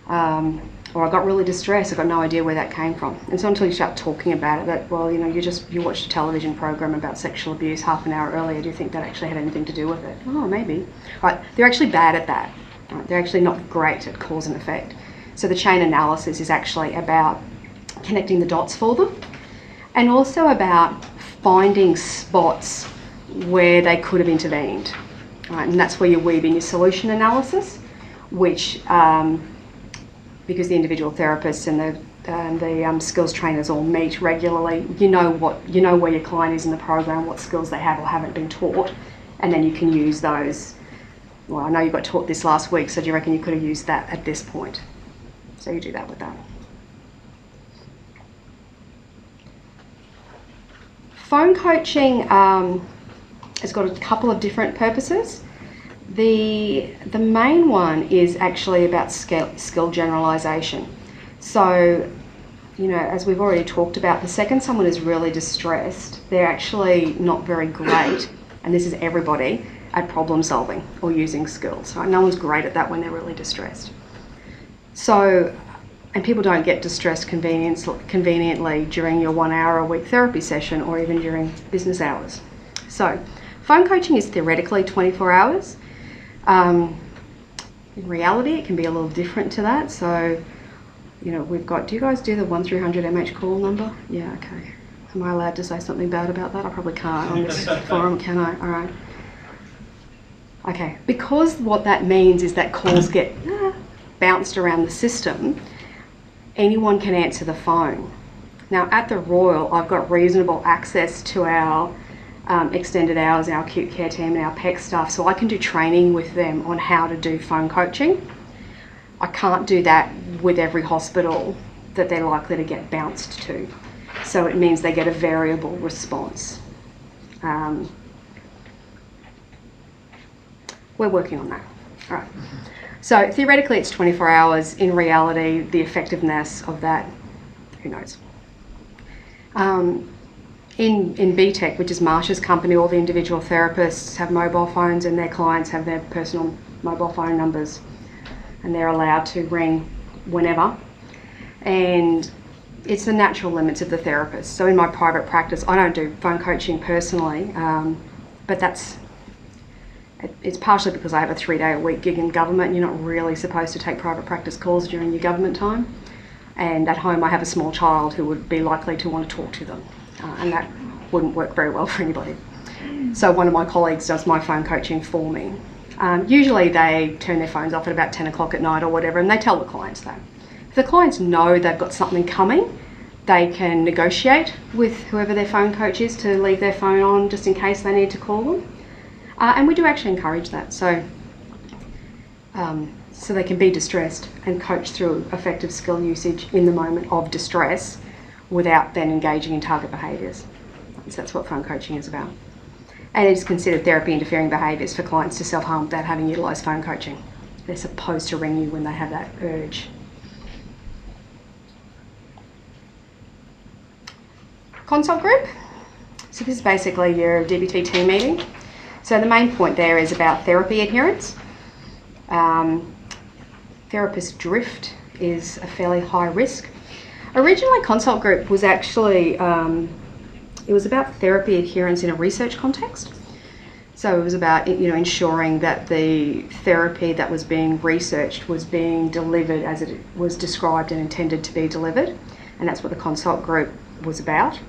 Um, or I got really distressed, I've got no idea where that came from. And so until you start talking about it, that, well, you know, you just, you watched a television program about sexual abuse half an hour earlier, do you think that actually had anything to do with it? Oh, maybe. Right, they're actually bad at that. Right, they're actually not great at cause and effect. So the chain analysis is actually about connecting the dots for them and also about finding spots where they could have intervened. Right, and that's where you weave in your solution analysis, which, um, because the individual therapists and the and the um, skills trainers all meet regularly, you know what you know where your client is in the program, what skills they have or haven't been taught, and then you can use those. Well, I know you got taught this last week, so do you reckon you could have used that at this point? So you do that with that. Phone coaching um, has got a couple of different purposes. The, the main one is actually about skill, skill generalisation. So, you know, as we've already talked about, the second someone is really distressed, they're actually not very great, and this is everybody, at problem solving or using skills. Right? No one's great at that when they're really distressed. So, and people don't get distressed conveniently during your one hour a week therapy session or even during business hours. So, phone coaching is theoretically 24 hours. Um, in reality, it can be a little different to that. So, you know, we've got, do you guys do the 1 300 MH call number? Yeah, okay. Am I allowed to say something bad about that? I probably can't on this forum, can I? All right. Okay, because what that means is that calls get bounced around the system, anyone can answer the phone. Now, at the Royal, I've got reasonable access to our um, extended hours, our acute care team, and our PEC staff, so I can do training with them on how to do phone coaching. I can't do that with every hospital that they're likely to get bounced to. So it means they get a variable response. Um, we're working on that. All right. So theoretically, it's 24 hours. In reality, the effectiveness of that, who knows? Um, in, in BTEC, which is Marsha's company, all the individual therapists have mobile phones and their clients have their personal mobile phone numbers and they're allowed to ring whenever. And it's the natural limits of the therapist. So in my private practice, I don't do phone coaching personally, um, but that's it's partially because I have a three day a week gig in government. You're not really supposed to take private practice calls during your government time. And at home, I have a small child who would be likely to want to talk to them, uh, and that wouldn't work very well for anybody. So one of my colleagues does my phone coaching for me. Um, usually they turn their phones off at about 10 o'clock at night or whatever, and they tell the clients that. If the clients know they've got something coming, they can negotiate with whoever their phone coach is to leave their phone on just in case they need to call them. Uh, and we do actually encourage that. So, um, so they can be distressed and coach through effective skill usage in the moment of distress without then engaging in target behaviours. So that's what phone coaching is about. And it is considered therapy interfering behaviours for clients to self harm without having utilised phone coaching. They're supposed to ring you when they have that urge. Consult group. So this is basically your DBT team meeting. So the main point there is about therapy adherence. Um, therapist drift is a fairly high risk. Originally, consult group was actually um, it was about therapy adherence in a research context. So it was about you know ensuring that the therapy that was being researched was being delivered as it was described and intended to be delivered, and that's what the consult group was about.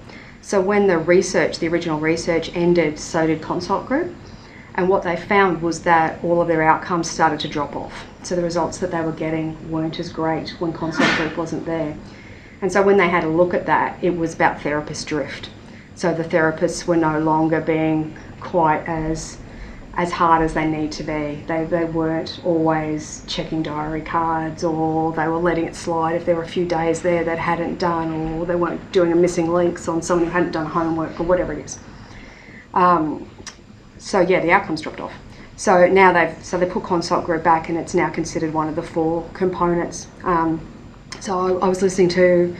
So when the research, the original research ended, so did consult group. And what they found was that all of their outcomes started to drop off. So the results that they were getting weren't as great when consult group wasn't there. And so when they had a look at that, it was about therapist drift. So the therapists were no longer being quite as as hard as they need to be. They, they weren't always checking diary cards or they were letting it slide if there were a few days there that hadn't done or they weren't doing a missing links on someone who hadn't done homework or whatever it is. Um, so yeah, the outcomes dropped off. So now they've so they put consult group back and it's now considered one of the four components. Um, so I, I, was listening to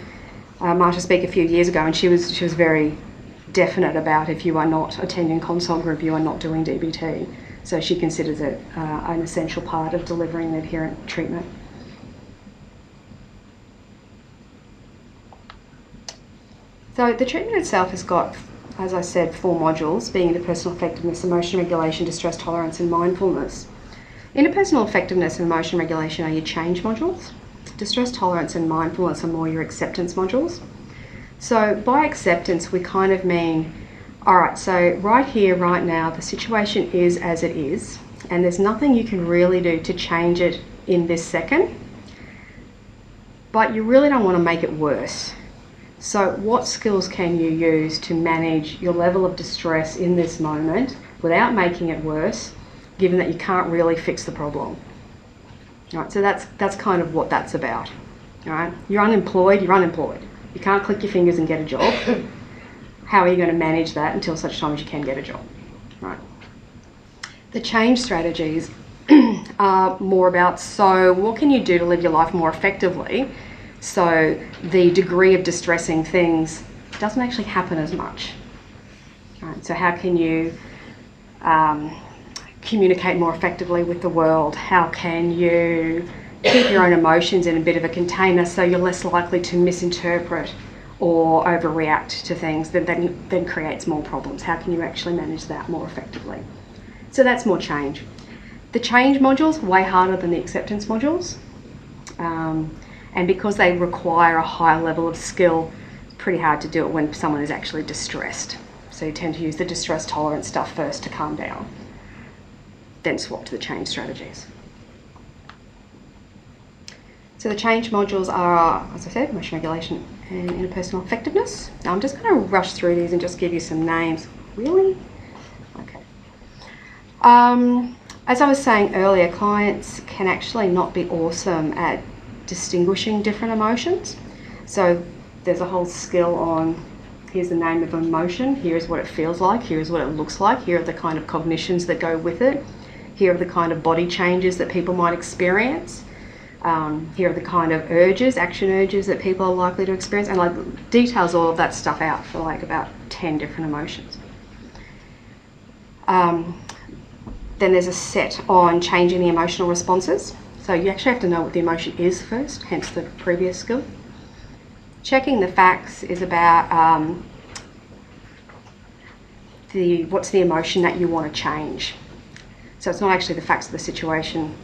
uh, Marsha speak a few years ago and she was she was very definite about if you are not attending consult group, you are not doing DBT. So she considers it uh, an essential part of delivering adherent treatment. So the treatment itself has got, as I said, four modules, being interpersonal effectiveness, emotion regulation, distress tolerance, and mindfulness. Interpersonal effectiveness and emotion regulation are your change modules. Distress tolerance and mindfulness are more your acceptance modules. So by acceptance, we kind of mean, all right, so right here, right now, the situation is as it is, and there's nothing you can really do to change it in this second, but you really don't want to make it worse. So what skills can you use to manage your level of distress in this moment without making it worse, given that you can't really fix the problem? Right, so that's, that's kind of what that's about. All right, you're unemployed, you're unemployed. You can't click your fingers and get a job. How are you going to manage that until such time as you can get a job? Right. The change strategies are more about so what can you do to live your life more effectively so the degree of distressing things doesn't actually happen as much. Right, so how can you um, communicate more effectively with the world? How can you keep your own emotions in a bit of a container so you're less likely to misinterpret or overreact to things that then, then creates more problems. How can you actually manage that more effectively? So that's more change. The change modules way harder than the acceptance modules. Um, and because they require a higher level of skill, pretty hard to do it when someone is actually distressed. So you tend to use the distress tolerance stuff first to calm down. Then swap to the change strategies. So the change modules are, as I said, emotion regulation and interpersonal effectiveness. Now I'm just going to rush through these and just give you some names. Really? Okay. Um, as I was saying earlier, clients can actually not be awesome at distinguishing different emotions. So there's a whole skill on here's the name of emotion, here's what it feels like, here's what it looks like, here are the kind of cognitions that go with it, here are the kind of body changes that people might experience. Um, here are the kind of urges, action urges that people are likely to experience, and like details all of that stuff out for like about 10 different emotions. Um, then there's a set on changing the emotional responses. So you actually have to know what the emotion is first, hence the previous skill. Checking the facts is about um, the what's the emotion that you want to change. So it's not actually the facts of the situation,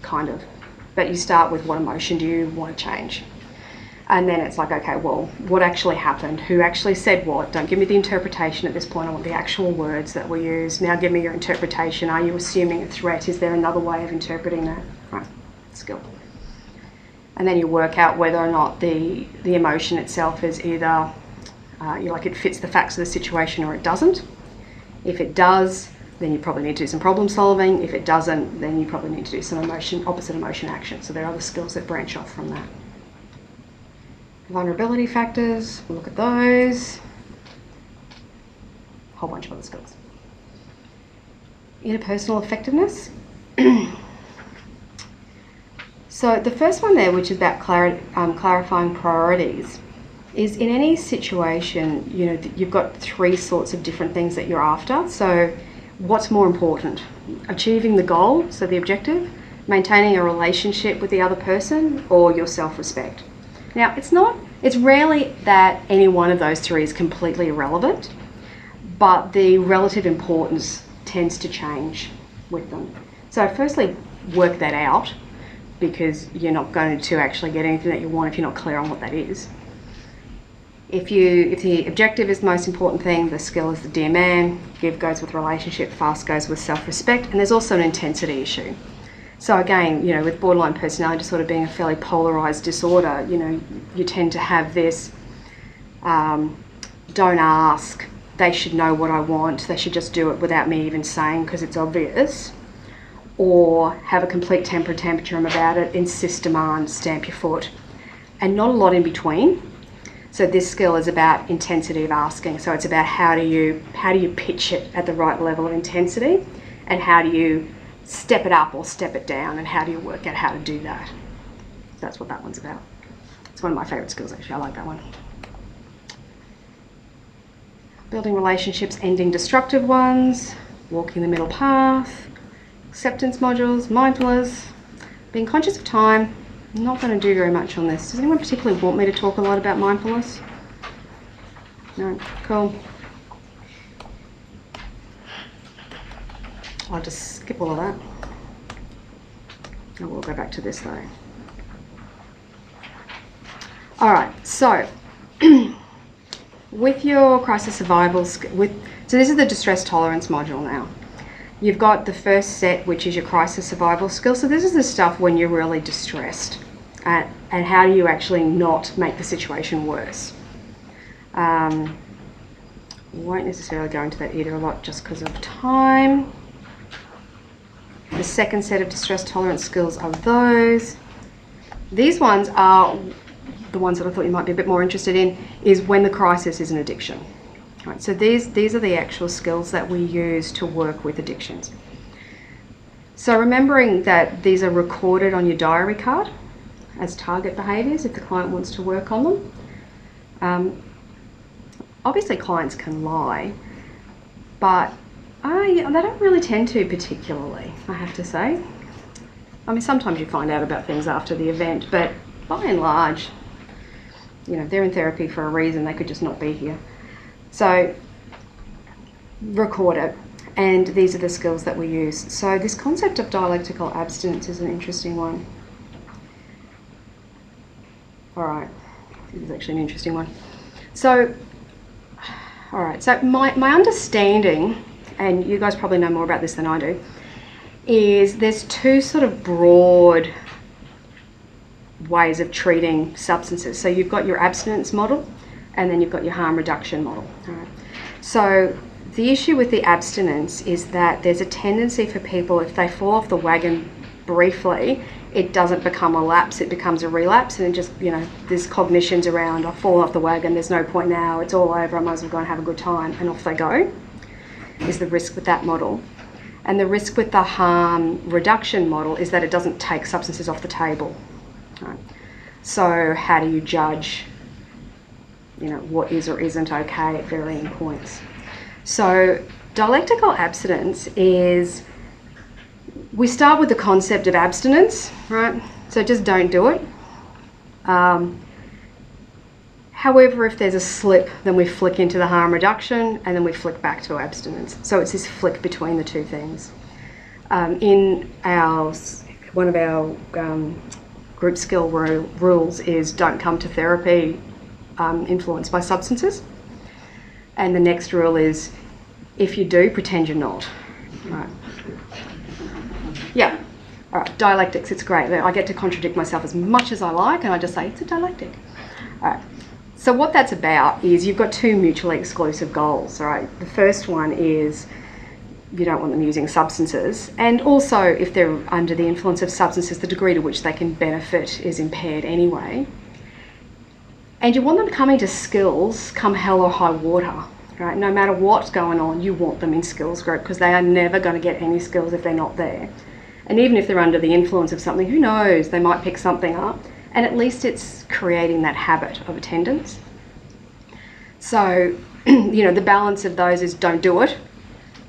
kind of, but you start with what emotion do you want to change. And then it's like, okay, well, what actually happened? Who actually said what? Don't give me the interpretation at this point. I want the actual words that were used. Now give me your interpretation. Are you assuming a threat? Is there another way of interpreting that? Right, skill. And then you work out whether or not the, the emotion itself is either, uh, you like it fits the facts of the situation or it doesn't. If it does, then you probably need to do some problem solving. If it doesn't, then you probably need to do some emotion, opposite emotion action. So there are other skills that branch off from that. Vulnerability factors, look at those. A whole bunch of other skills. Interpersonal effectiveness. so the first one there, which is about um, clarifying priorities, is in any situation, you know, you've got three sorts of different things that you're after. So what's more important? Achieving the goal, so the objective, maintaining a relationship with the other person, or your self-respect. Now, it's not, it's rarely that any one of those three is completely irrelevant, but the relative importance tends to change with them. So, firstly, work that out because you're not going to actually get anything that you want if you're not clear on what that is. If you if the objective is the most important thing, the skill is the dear man, give goes with relationship, fast goes with self-respect, and there's also an intensity issue. So again, you know, with borderline personality disorder being a fairly polarized disorder, you know, you tend to have this um, don't ask, they should know what I want, they should just do it without me even saying because it's obvious. Or have a complete temper tantrum about it, insist, demand, stamp your foot, and not a lot in between. So this skill is about intensity of asking. So it's about how do you how do you pitch it at the right level of intensity, and how do you step it up or step it down, and how do you work out how to do that? That's what that one's about. It's one of my favourite skills, actually. I like that one. Building relationships, ending destructive ones, walking the middle path, acceptance modules, mindfulness, being conscious of time. Not going to do very much on this. Does anyone particularly want me to talk a lot about mindfulness? No? Cool. I'll just skip all of that. And we'll go back to this though. All right, so with your crisis survival, with so this is the distress tolerance module now. You've got the first set, which is your crisis survival skill. So this is the stuff when you're really distressed, and, and how do you actually not make the situation worse. Um, won't necessarily go into that either a lot just because of time. The second set of distress tolerance skills are those. These ones are the ones that I thought you might be a bit more interested in is when the crisis is an addiction. Right, so these, these are the actual skills that we use to work with addictions. So remembering that these are recorded on your diary card as target behaviours if the client wants to work on them. Um, obviously clients can lie, but I, they don't really tend to particularly, I have to say. I mean, sometimes you find out about things after the event, but by and large, you know, they're in therapy for a reason, they could just not be here. So, record it, and these are the skills that we use. So, this concept of dialectical abstinence is an interesting one. All right, this is actually an interesting one. So, all right, so my, my understanding and you guys probably know more about this than I do, is there's two sort of broad ways of treating substances. So you've got your abstinence model and then you've got your harm reduction model. All right. So the issue with the abstinence is that there's a tendency for people, if they fall off the wagon briefly, it doesn't become a lapse, it becomes a relapse, and it just, you know, there's cognitions around, I've fallen off the wagon, there's no point now, it's all over, I might as well go and have a good time, and off they go, is the risk with that model. And the risk with the harm reduction model is that it doesn't take substances off the table. Right. So, how do you judge, you know, what is or isn't okay at varying points? So, dialectical abstinence is we start with the concept of abstinence, right? So just don't do it. Um, however, if there's a slip, then we flick into the harm reduction and then we flick back to abstinence. So it's this flick between the two things. Um, in our one of our um, group skill ru- rules is don't come to therapy um, influenced by substances. And the next rule is if you do, pretend you're not. Right. Yeah. All right. Dialectics. It's great. I get to contradict myself as much as I like, and I just say it's a dialectic. All right. So what that's about is you've got two mutually exclusive goals. All right. The first one is you don't want them using substances, and also if they're under the influence of substances, the degree to which they can benefit is impaired anyway. And you want them coming to skills come hell or high water right? No matter what's going on, you want them in skills group because they are never going to get any skills if they're not there. And even if they're under the influence of something, who knows, they might pick something up. And at least it's creating that habit of attendance. So, you know, the balance of those is don't do it.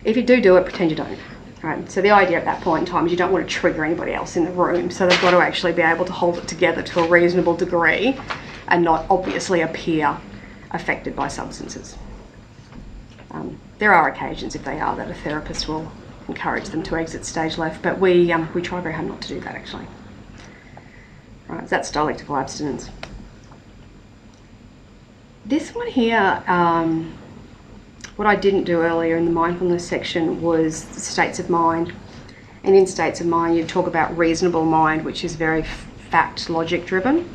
If you do do it, pretend you don't. Right? So the idea at that point in time is you don't want to trigger anybody else in the room. So they've got to actually be able to hold it together to a reasonable degree and not obviously appear affected by substances. Um, there are occasions, if they are, that a therapist will encourage them to exit stage left, but we, um, we try very hard not to do that actually. Right, that's dialectical abstinence. This one here, um, what I didn't do earlier in the mindfulness section was states of mind. And in states of mind, you talk about reasonable mind, which is very fact logic driven,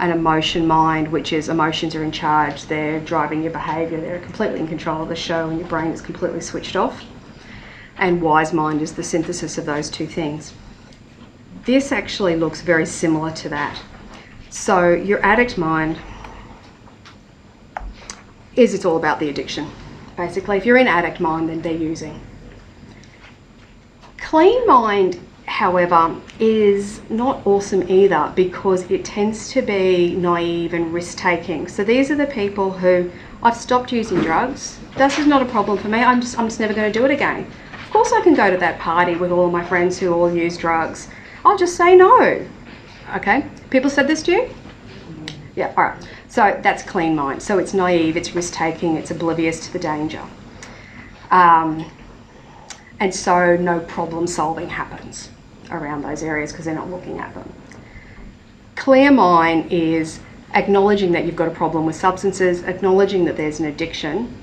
and emotion mind, which is emotions are in charge, they're driving your behaviour, they're completely in control of the show, and your brain is completely switched off and wise mind is the synthesis of those two things. This actually looks very similar to that. So, your addict mind is it's all about the addiction. Basically, if you're in addict mind, then they're using. Clean mind, however, is not awesome either because it tends to be naive and risk taking. So, these are the people who I've stopped using drugs. This is not a problem for me. I'm just, I'm just never going to do it again course I can go to that party with all my friends who all use drugs. I'll just say no. Okay? People said this to you? Yeah, all right. So that's clean mind. So it's naive, it's risk taking, it's oblivious to the danger. Um, and so no problem solving happens around those areas because they're not looking at them. Clear mind is acknowledging that you've got a problem with substances, acknowledging that there's an addiction,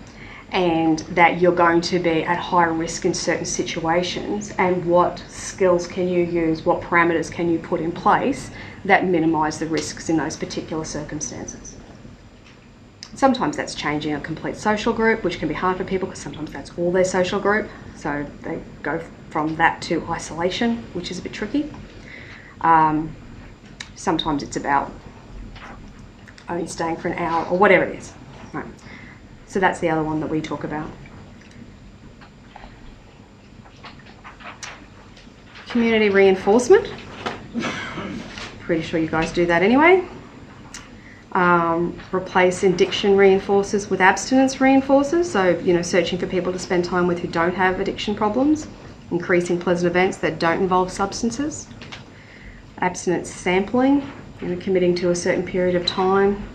and that you're going to be at high risk in certain situations and what skills can you use, what parameters can you put in place that minimise the risks in those particular circumstances. Sometimes that's changing a complete social group, which can be hard for people because sometimes that's all their social group. So they go from that to isolation, which is a bit tricky. Um, sometimes it's about only staying for an hour or whatever it is. Right. So that's the other one that we talk about. Community reinforcement. Pretty sure you guys do that anyway. Um, replace addiction reinforcers with abstinence reinforcers. So, you know, searching for people to spend time with who don't have addiction problems. Increasing pleasant events that don't involve substances. Abstinence sampling, you know, committing to a certain period of time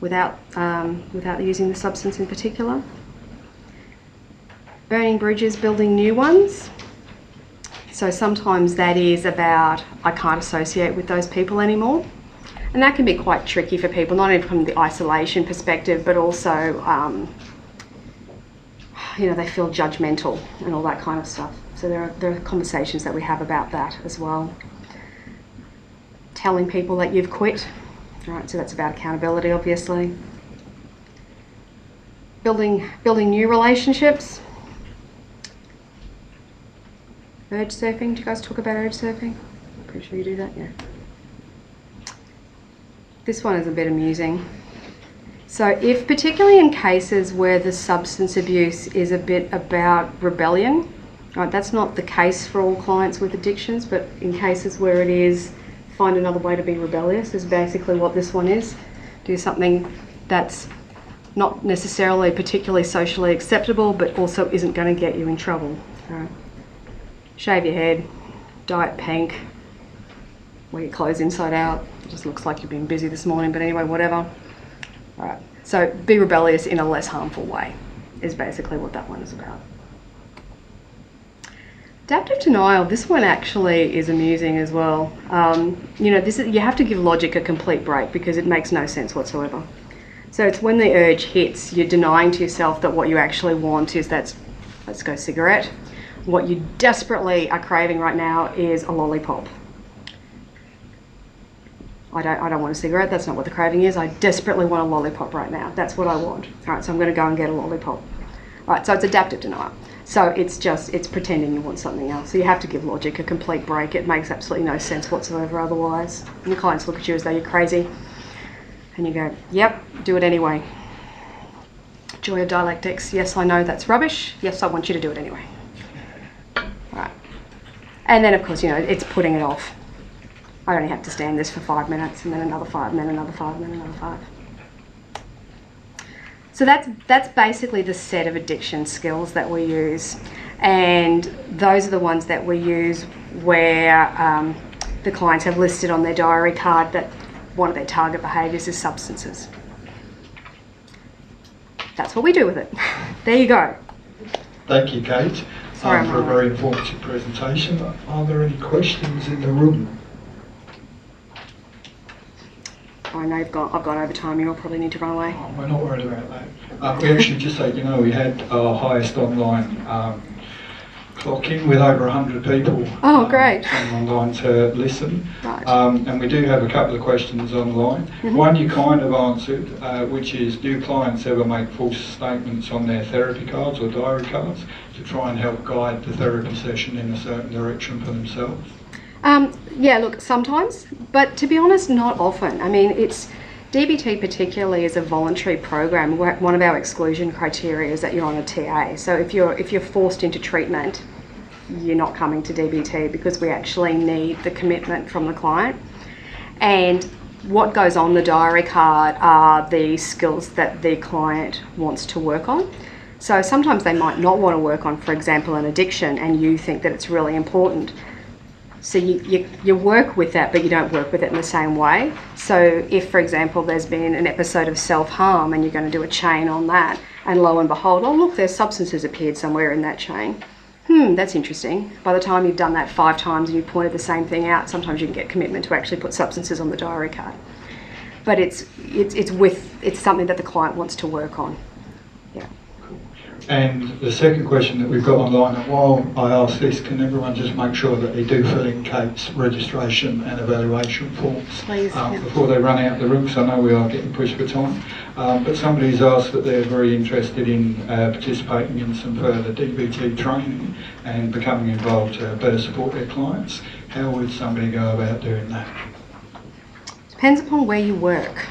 without, um, without using the substance in particular. Burning bridges, building new ones. So sometimes that is about I can't associate with those people anymore. And that can be quite tricky for people, not only from the isolation perspective, but also, um, you know, they feel judgmental and all that kind of stuff. So there are, there are conversations that we have about that as well. Telling people that you've quit, right? So that's about accountability, obviously. Building building new relationships. Urge surfing. Do you guys talk about urge surfing? Pretty sure you do that, yeah. This one is a bit amusing. So, if particularly in cases where the substance abuse is a bit about rebellion, right, that's not the case for all clients with addictions, but in cases where it is, find another way to be rebellious, is basically what this one is. Do something that's not necessarily particularly socially acceptable, but also isn't going to get you in trouble. Right? Shave your head, dye it pink, wear your clothes inside out. It just looks like you've been busy this morning, but anyway, whatever. Alright, so be rebellious in a less harmful way, is basically what that one is about. Adaptive denial, this one actually is amusing as well. Um, you know, this is, you have to give logic a complete break because it makes no sense whatsoever. So it's when the urge hits, you're denying to yourself that what you actually want is that's let's go cigarette. What you desperately are craving right now is a lollipop. I don't, I don't want a cigarette, that's not what the craving is. I desperately want a lollipop right now. That's what I want. All right, so I'm going to go and get a lollipop. All right, so it's adaptive denial. So it's just, it's pretending you want something else. So you have to give logic a complete break. It makes absolutely no sense whatsoever otherwise. And your clients look at you as though you're crazy. And you go, yep, do it anyway. Joy of dialectics. Yes, I know that's rubbish. Yes, I want you to do it anyway. Right. And then, of course, you know, it's putting it off. I only have to stand this for five minutes, and then another five, and then another five, and then another five. So that's that's basically the set of addiction skills that we use, and those are the ones that we use where um, the clients have listed on their diary card that one of their target behaviours is substances. That's what we do with it. There you go. Thank you, Kate, Sorry, um, for a very informative presentation. Are there any questions in the room? I know you've got, I've gone over time. You'll probably need to run away. Oh, We're not worried about that. Uh, we actually just say, you know, we had our highest online um, clock in with over 100 people. Oh, um, great. coming online to listen. Right. Um, and we do have a couple of questions online. Mhm. One you kind of answered, uh, which is do clients ever make false statements on their therapy cards or diary cards to try and help guide the therapy session in a certain direction for themselves? Um, yeah, look, sometimes, but to be honest, not often. I mean, it's DBT particularly is a voluntary program. One of our exclusion criteria is that you're on a TA. So if you're if you're forced into treatment, you're not coming to DBT because we actually need the commitment from the client. And what goes on the diary card are the skills that the client wants to work on. So sometimes they might not want to work on, for example, an addiction, and you think that it's really important. So you, you, you work with that, but you don't work with it in the same way. So if, for example, there's been an episode of self-harm and you're going to do a chain on that, and lo and behold, oh look, there's substances appeared somewhere in that chain. Hmm, that's interesting. By the time you've done that five times and you've pointed the same thing out, sometimes you can get commitment to actually put substances on the diary card. But it's it's it's with it's something that the client wants to work on. And the second question that we've got online, and while I ask this, can everyone just make sure that they do fill in Kate's registration and evaluation forms Please, um, yeah. before they run out of the room? Because I know we are getting pushed for time. Um, but somebody's asked that they're very interested in uh, participating in some further DBT training and becoming involved to better support their clients. How would somebody go about doing that? Depends upon where you work.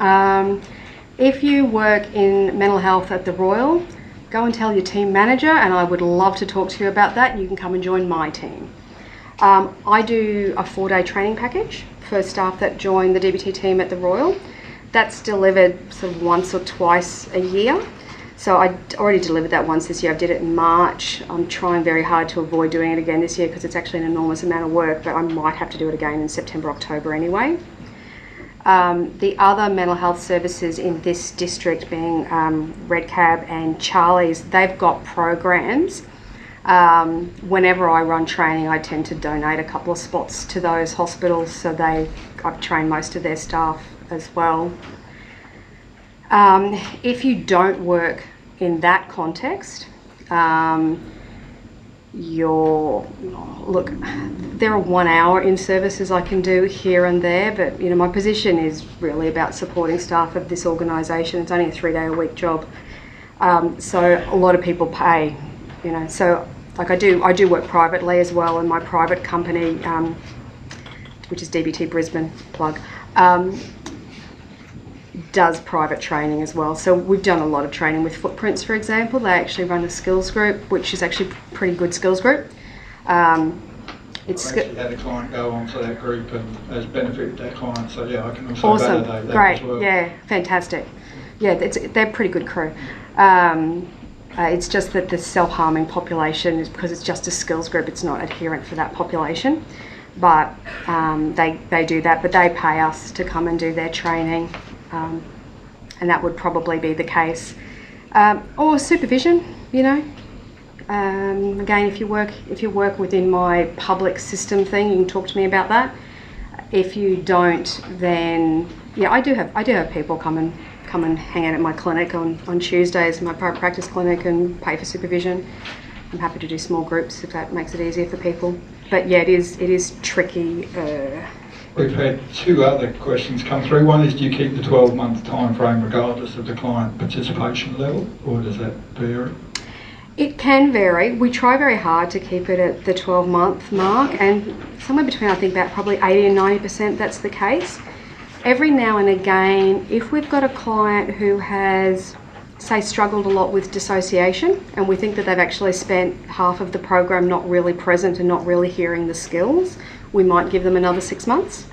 Um, if you work in mental health at the Royal, go and tell your team manager, and I would love to talk to you about that. You can come and join my team. Um, I do a four day training package for staff that join the DBT team at the Royal. That's delivered sort of once or twice a year. So I already delivered that once this year. I did it in March. I'm trying very hard to avoid doing it again this year because it's actually an enormous amount of work, but I might have to do it again in September, October anyway. Um, the other mental health services in this district, being um, Red Cab and Charlie's, they've got programs. Um, whenever I run training, I tend to donate a couple of spots to those hospitals, so they I've trained most of their staff as well. Um, if you don't work in that context, um, your look there are one hour in services i can do here and there but you know my position is really about supporting staff of this organisation it's only a three day a week job. Um, so a lot of people pay you know so like i do i do work privately as well in my private company um, which is dbt brisbane plug. Um, does private training as well. So we've done a lot of training with Footprints, for example. They actually run a skills group, which is actually a pretty good skills group. Um, it's I've actually had a client go on to that group and has benefited that client, so yeah, I can also awesome, validate that great, as well. yeah, fantastic. Yeah, it's, they're a pretty good crew. Um, uh, it's just that the self-harming population is because it's just a skills group. It's not adherent for that population, but um, they they do that. But they pay us to come and do their training, um, and that would probably be the case. Um, or supervision, you know. Um, again, if you work if you work within my public system thing, you can talk to me about that. If you don't, then yeah, I do have I do have people come and come and hang out at my clinic on, on Tuesdays, my private practice clinic, and pay for supervision. I'm happy to do small groups if that makes it easier for people. But yeah, it is it is tricky. Uh, We've had two other questions come through. One is, do you keep the 12-month time frame regardless of the client participation level, or does that vary? It can vary. We try very hard to keep it at the 12 month mark, and somewhere between I think about probably 80 and 90% that's the case. Every now and again, if we've got a client who has, say, struggled a lot with dissociation, and we think that they've actually spent half of the program not really present and not really hearing the skills, we might give them another six months.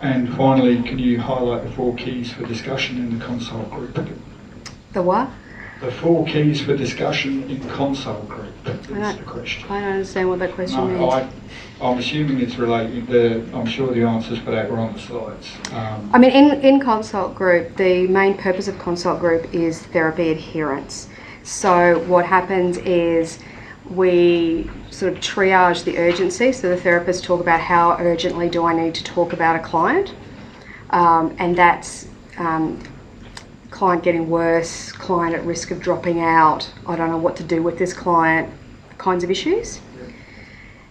And finally, can you highlight the four keys for discussion in the consult group? The what? The four keys for discussion in consult group is the question. I don't understand what that question No, means. I, I'm assuming it's related, the, I'm sure the answers for that were on the slides. Um, I mean, in, in consult group, the main purpose of consult group is therapy adherence. So, what happens is we sort of triage the urgency. So, the therapists talk about how urgently do I need to talk about a client, um, and that's um, client getting worse, client at risk of dropping out, I don't know what to do with this client, kinds of issues.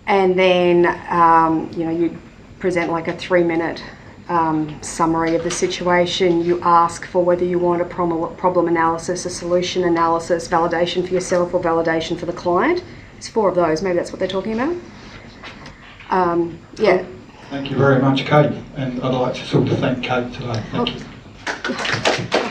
And then, um, you know, you present like a three minute um, summary of the situation. You ask for whether you want a problem analysis, a solution analysis, validation for yourself, or validation for the client. It's four of those. Maybe that's what they're talking about. Um, yeah. Thank you very much, Kate, and I'd like to sort of thank Kate today. Thank you.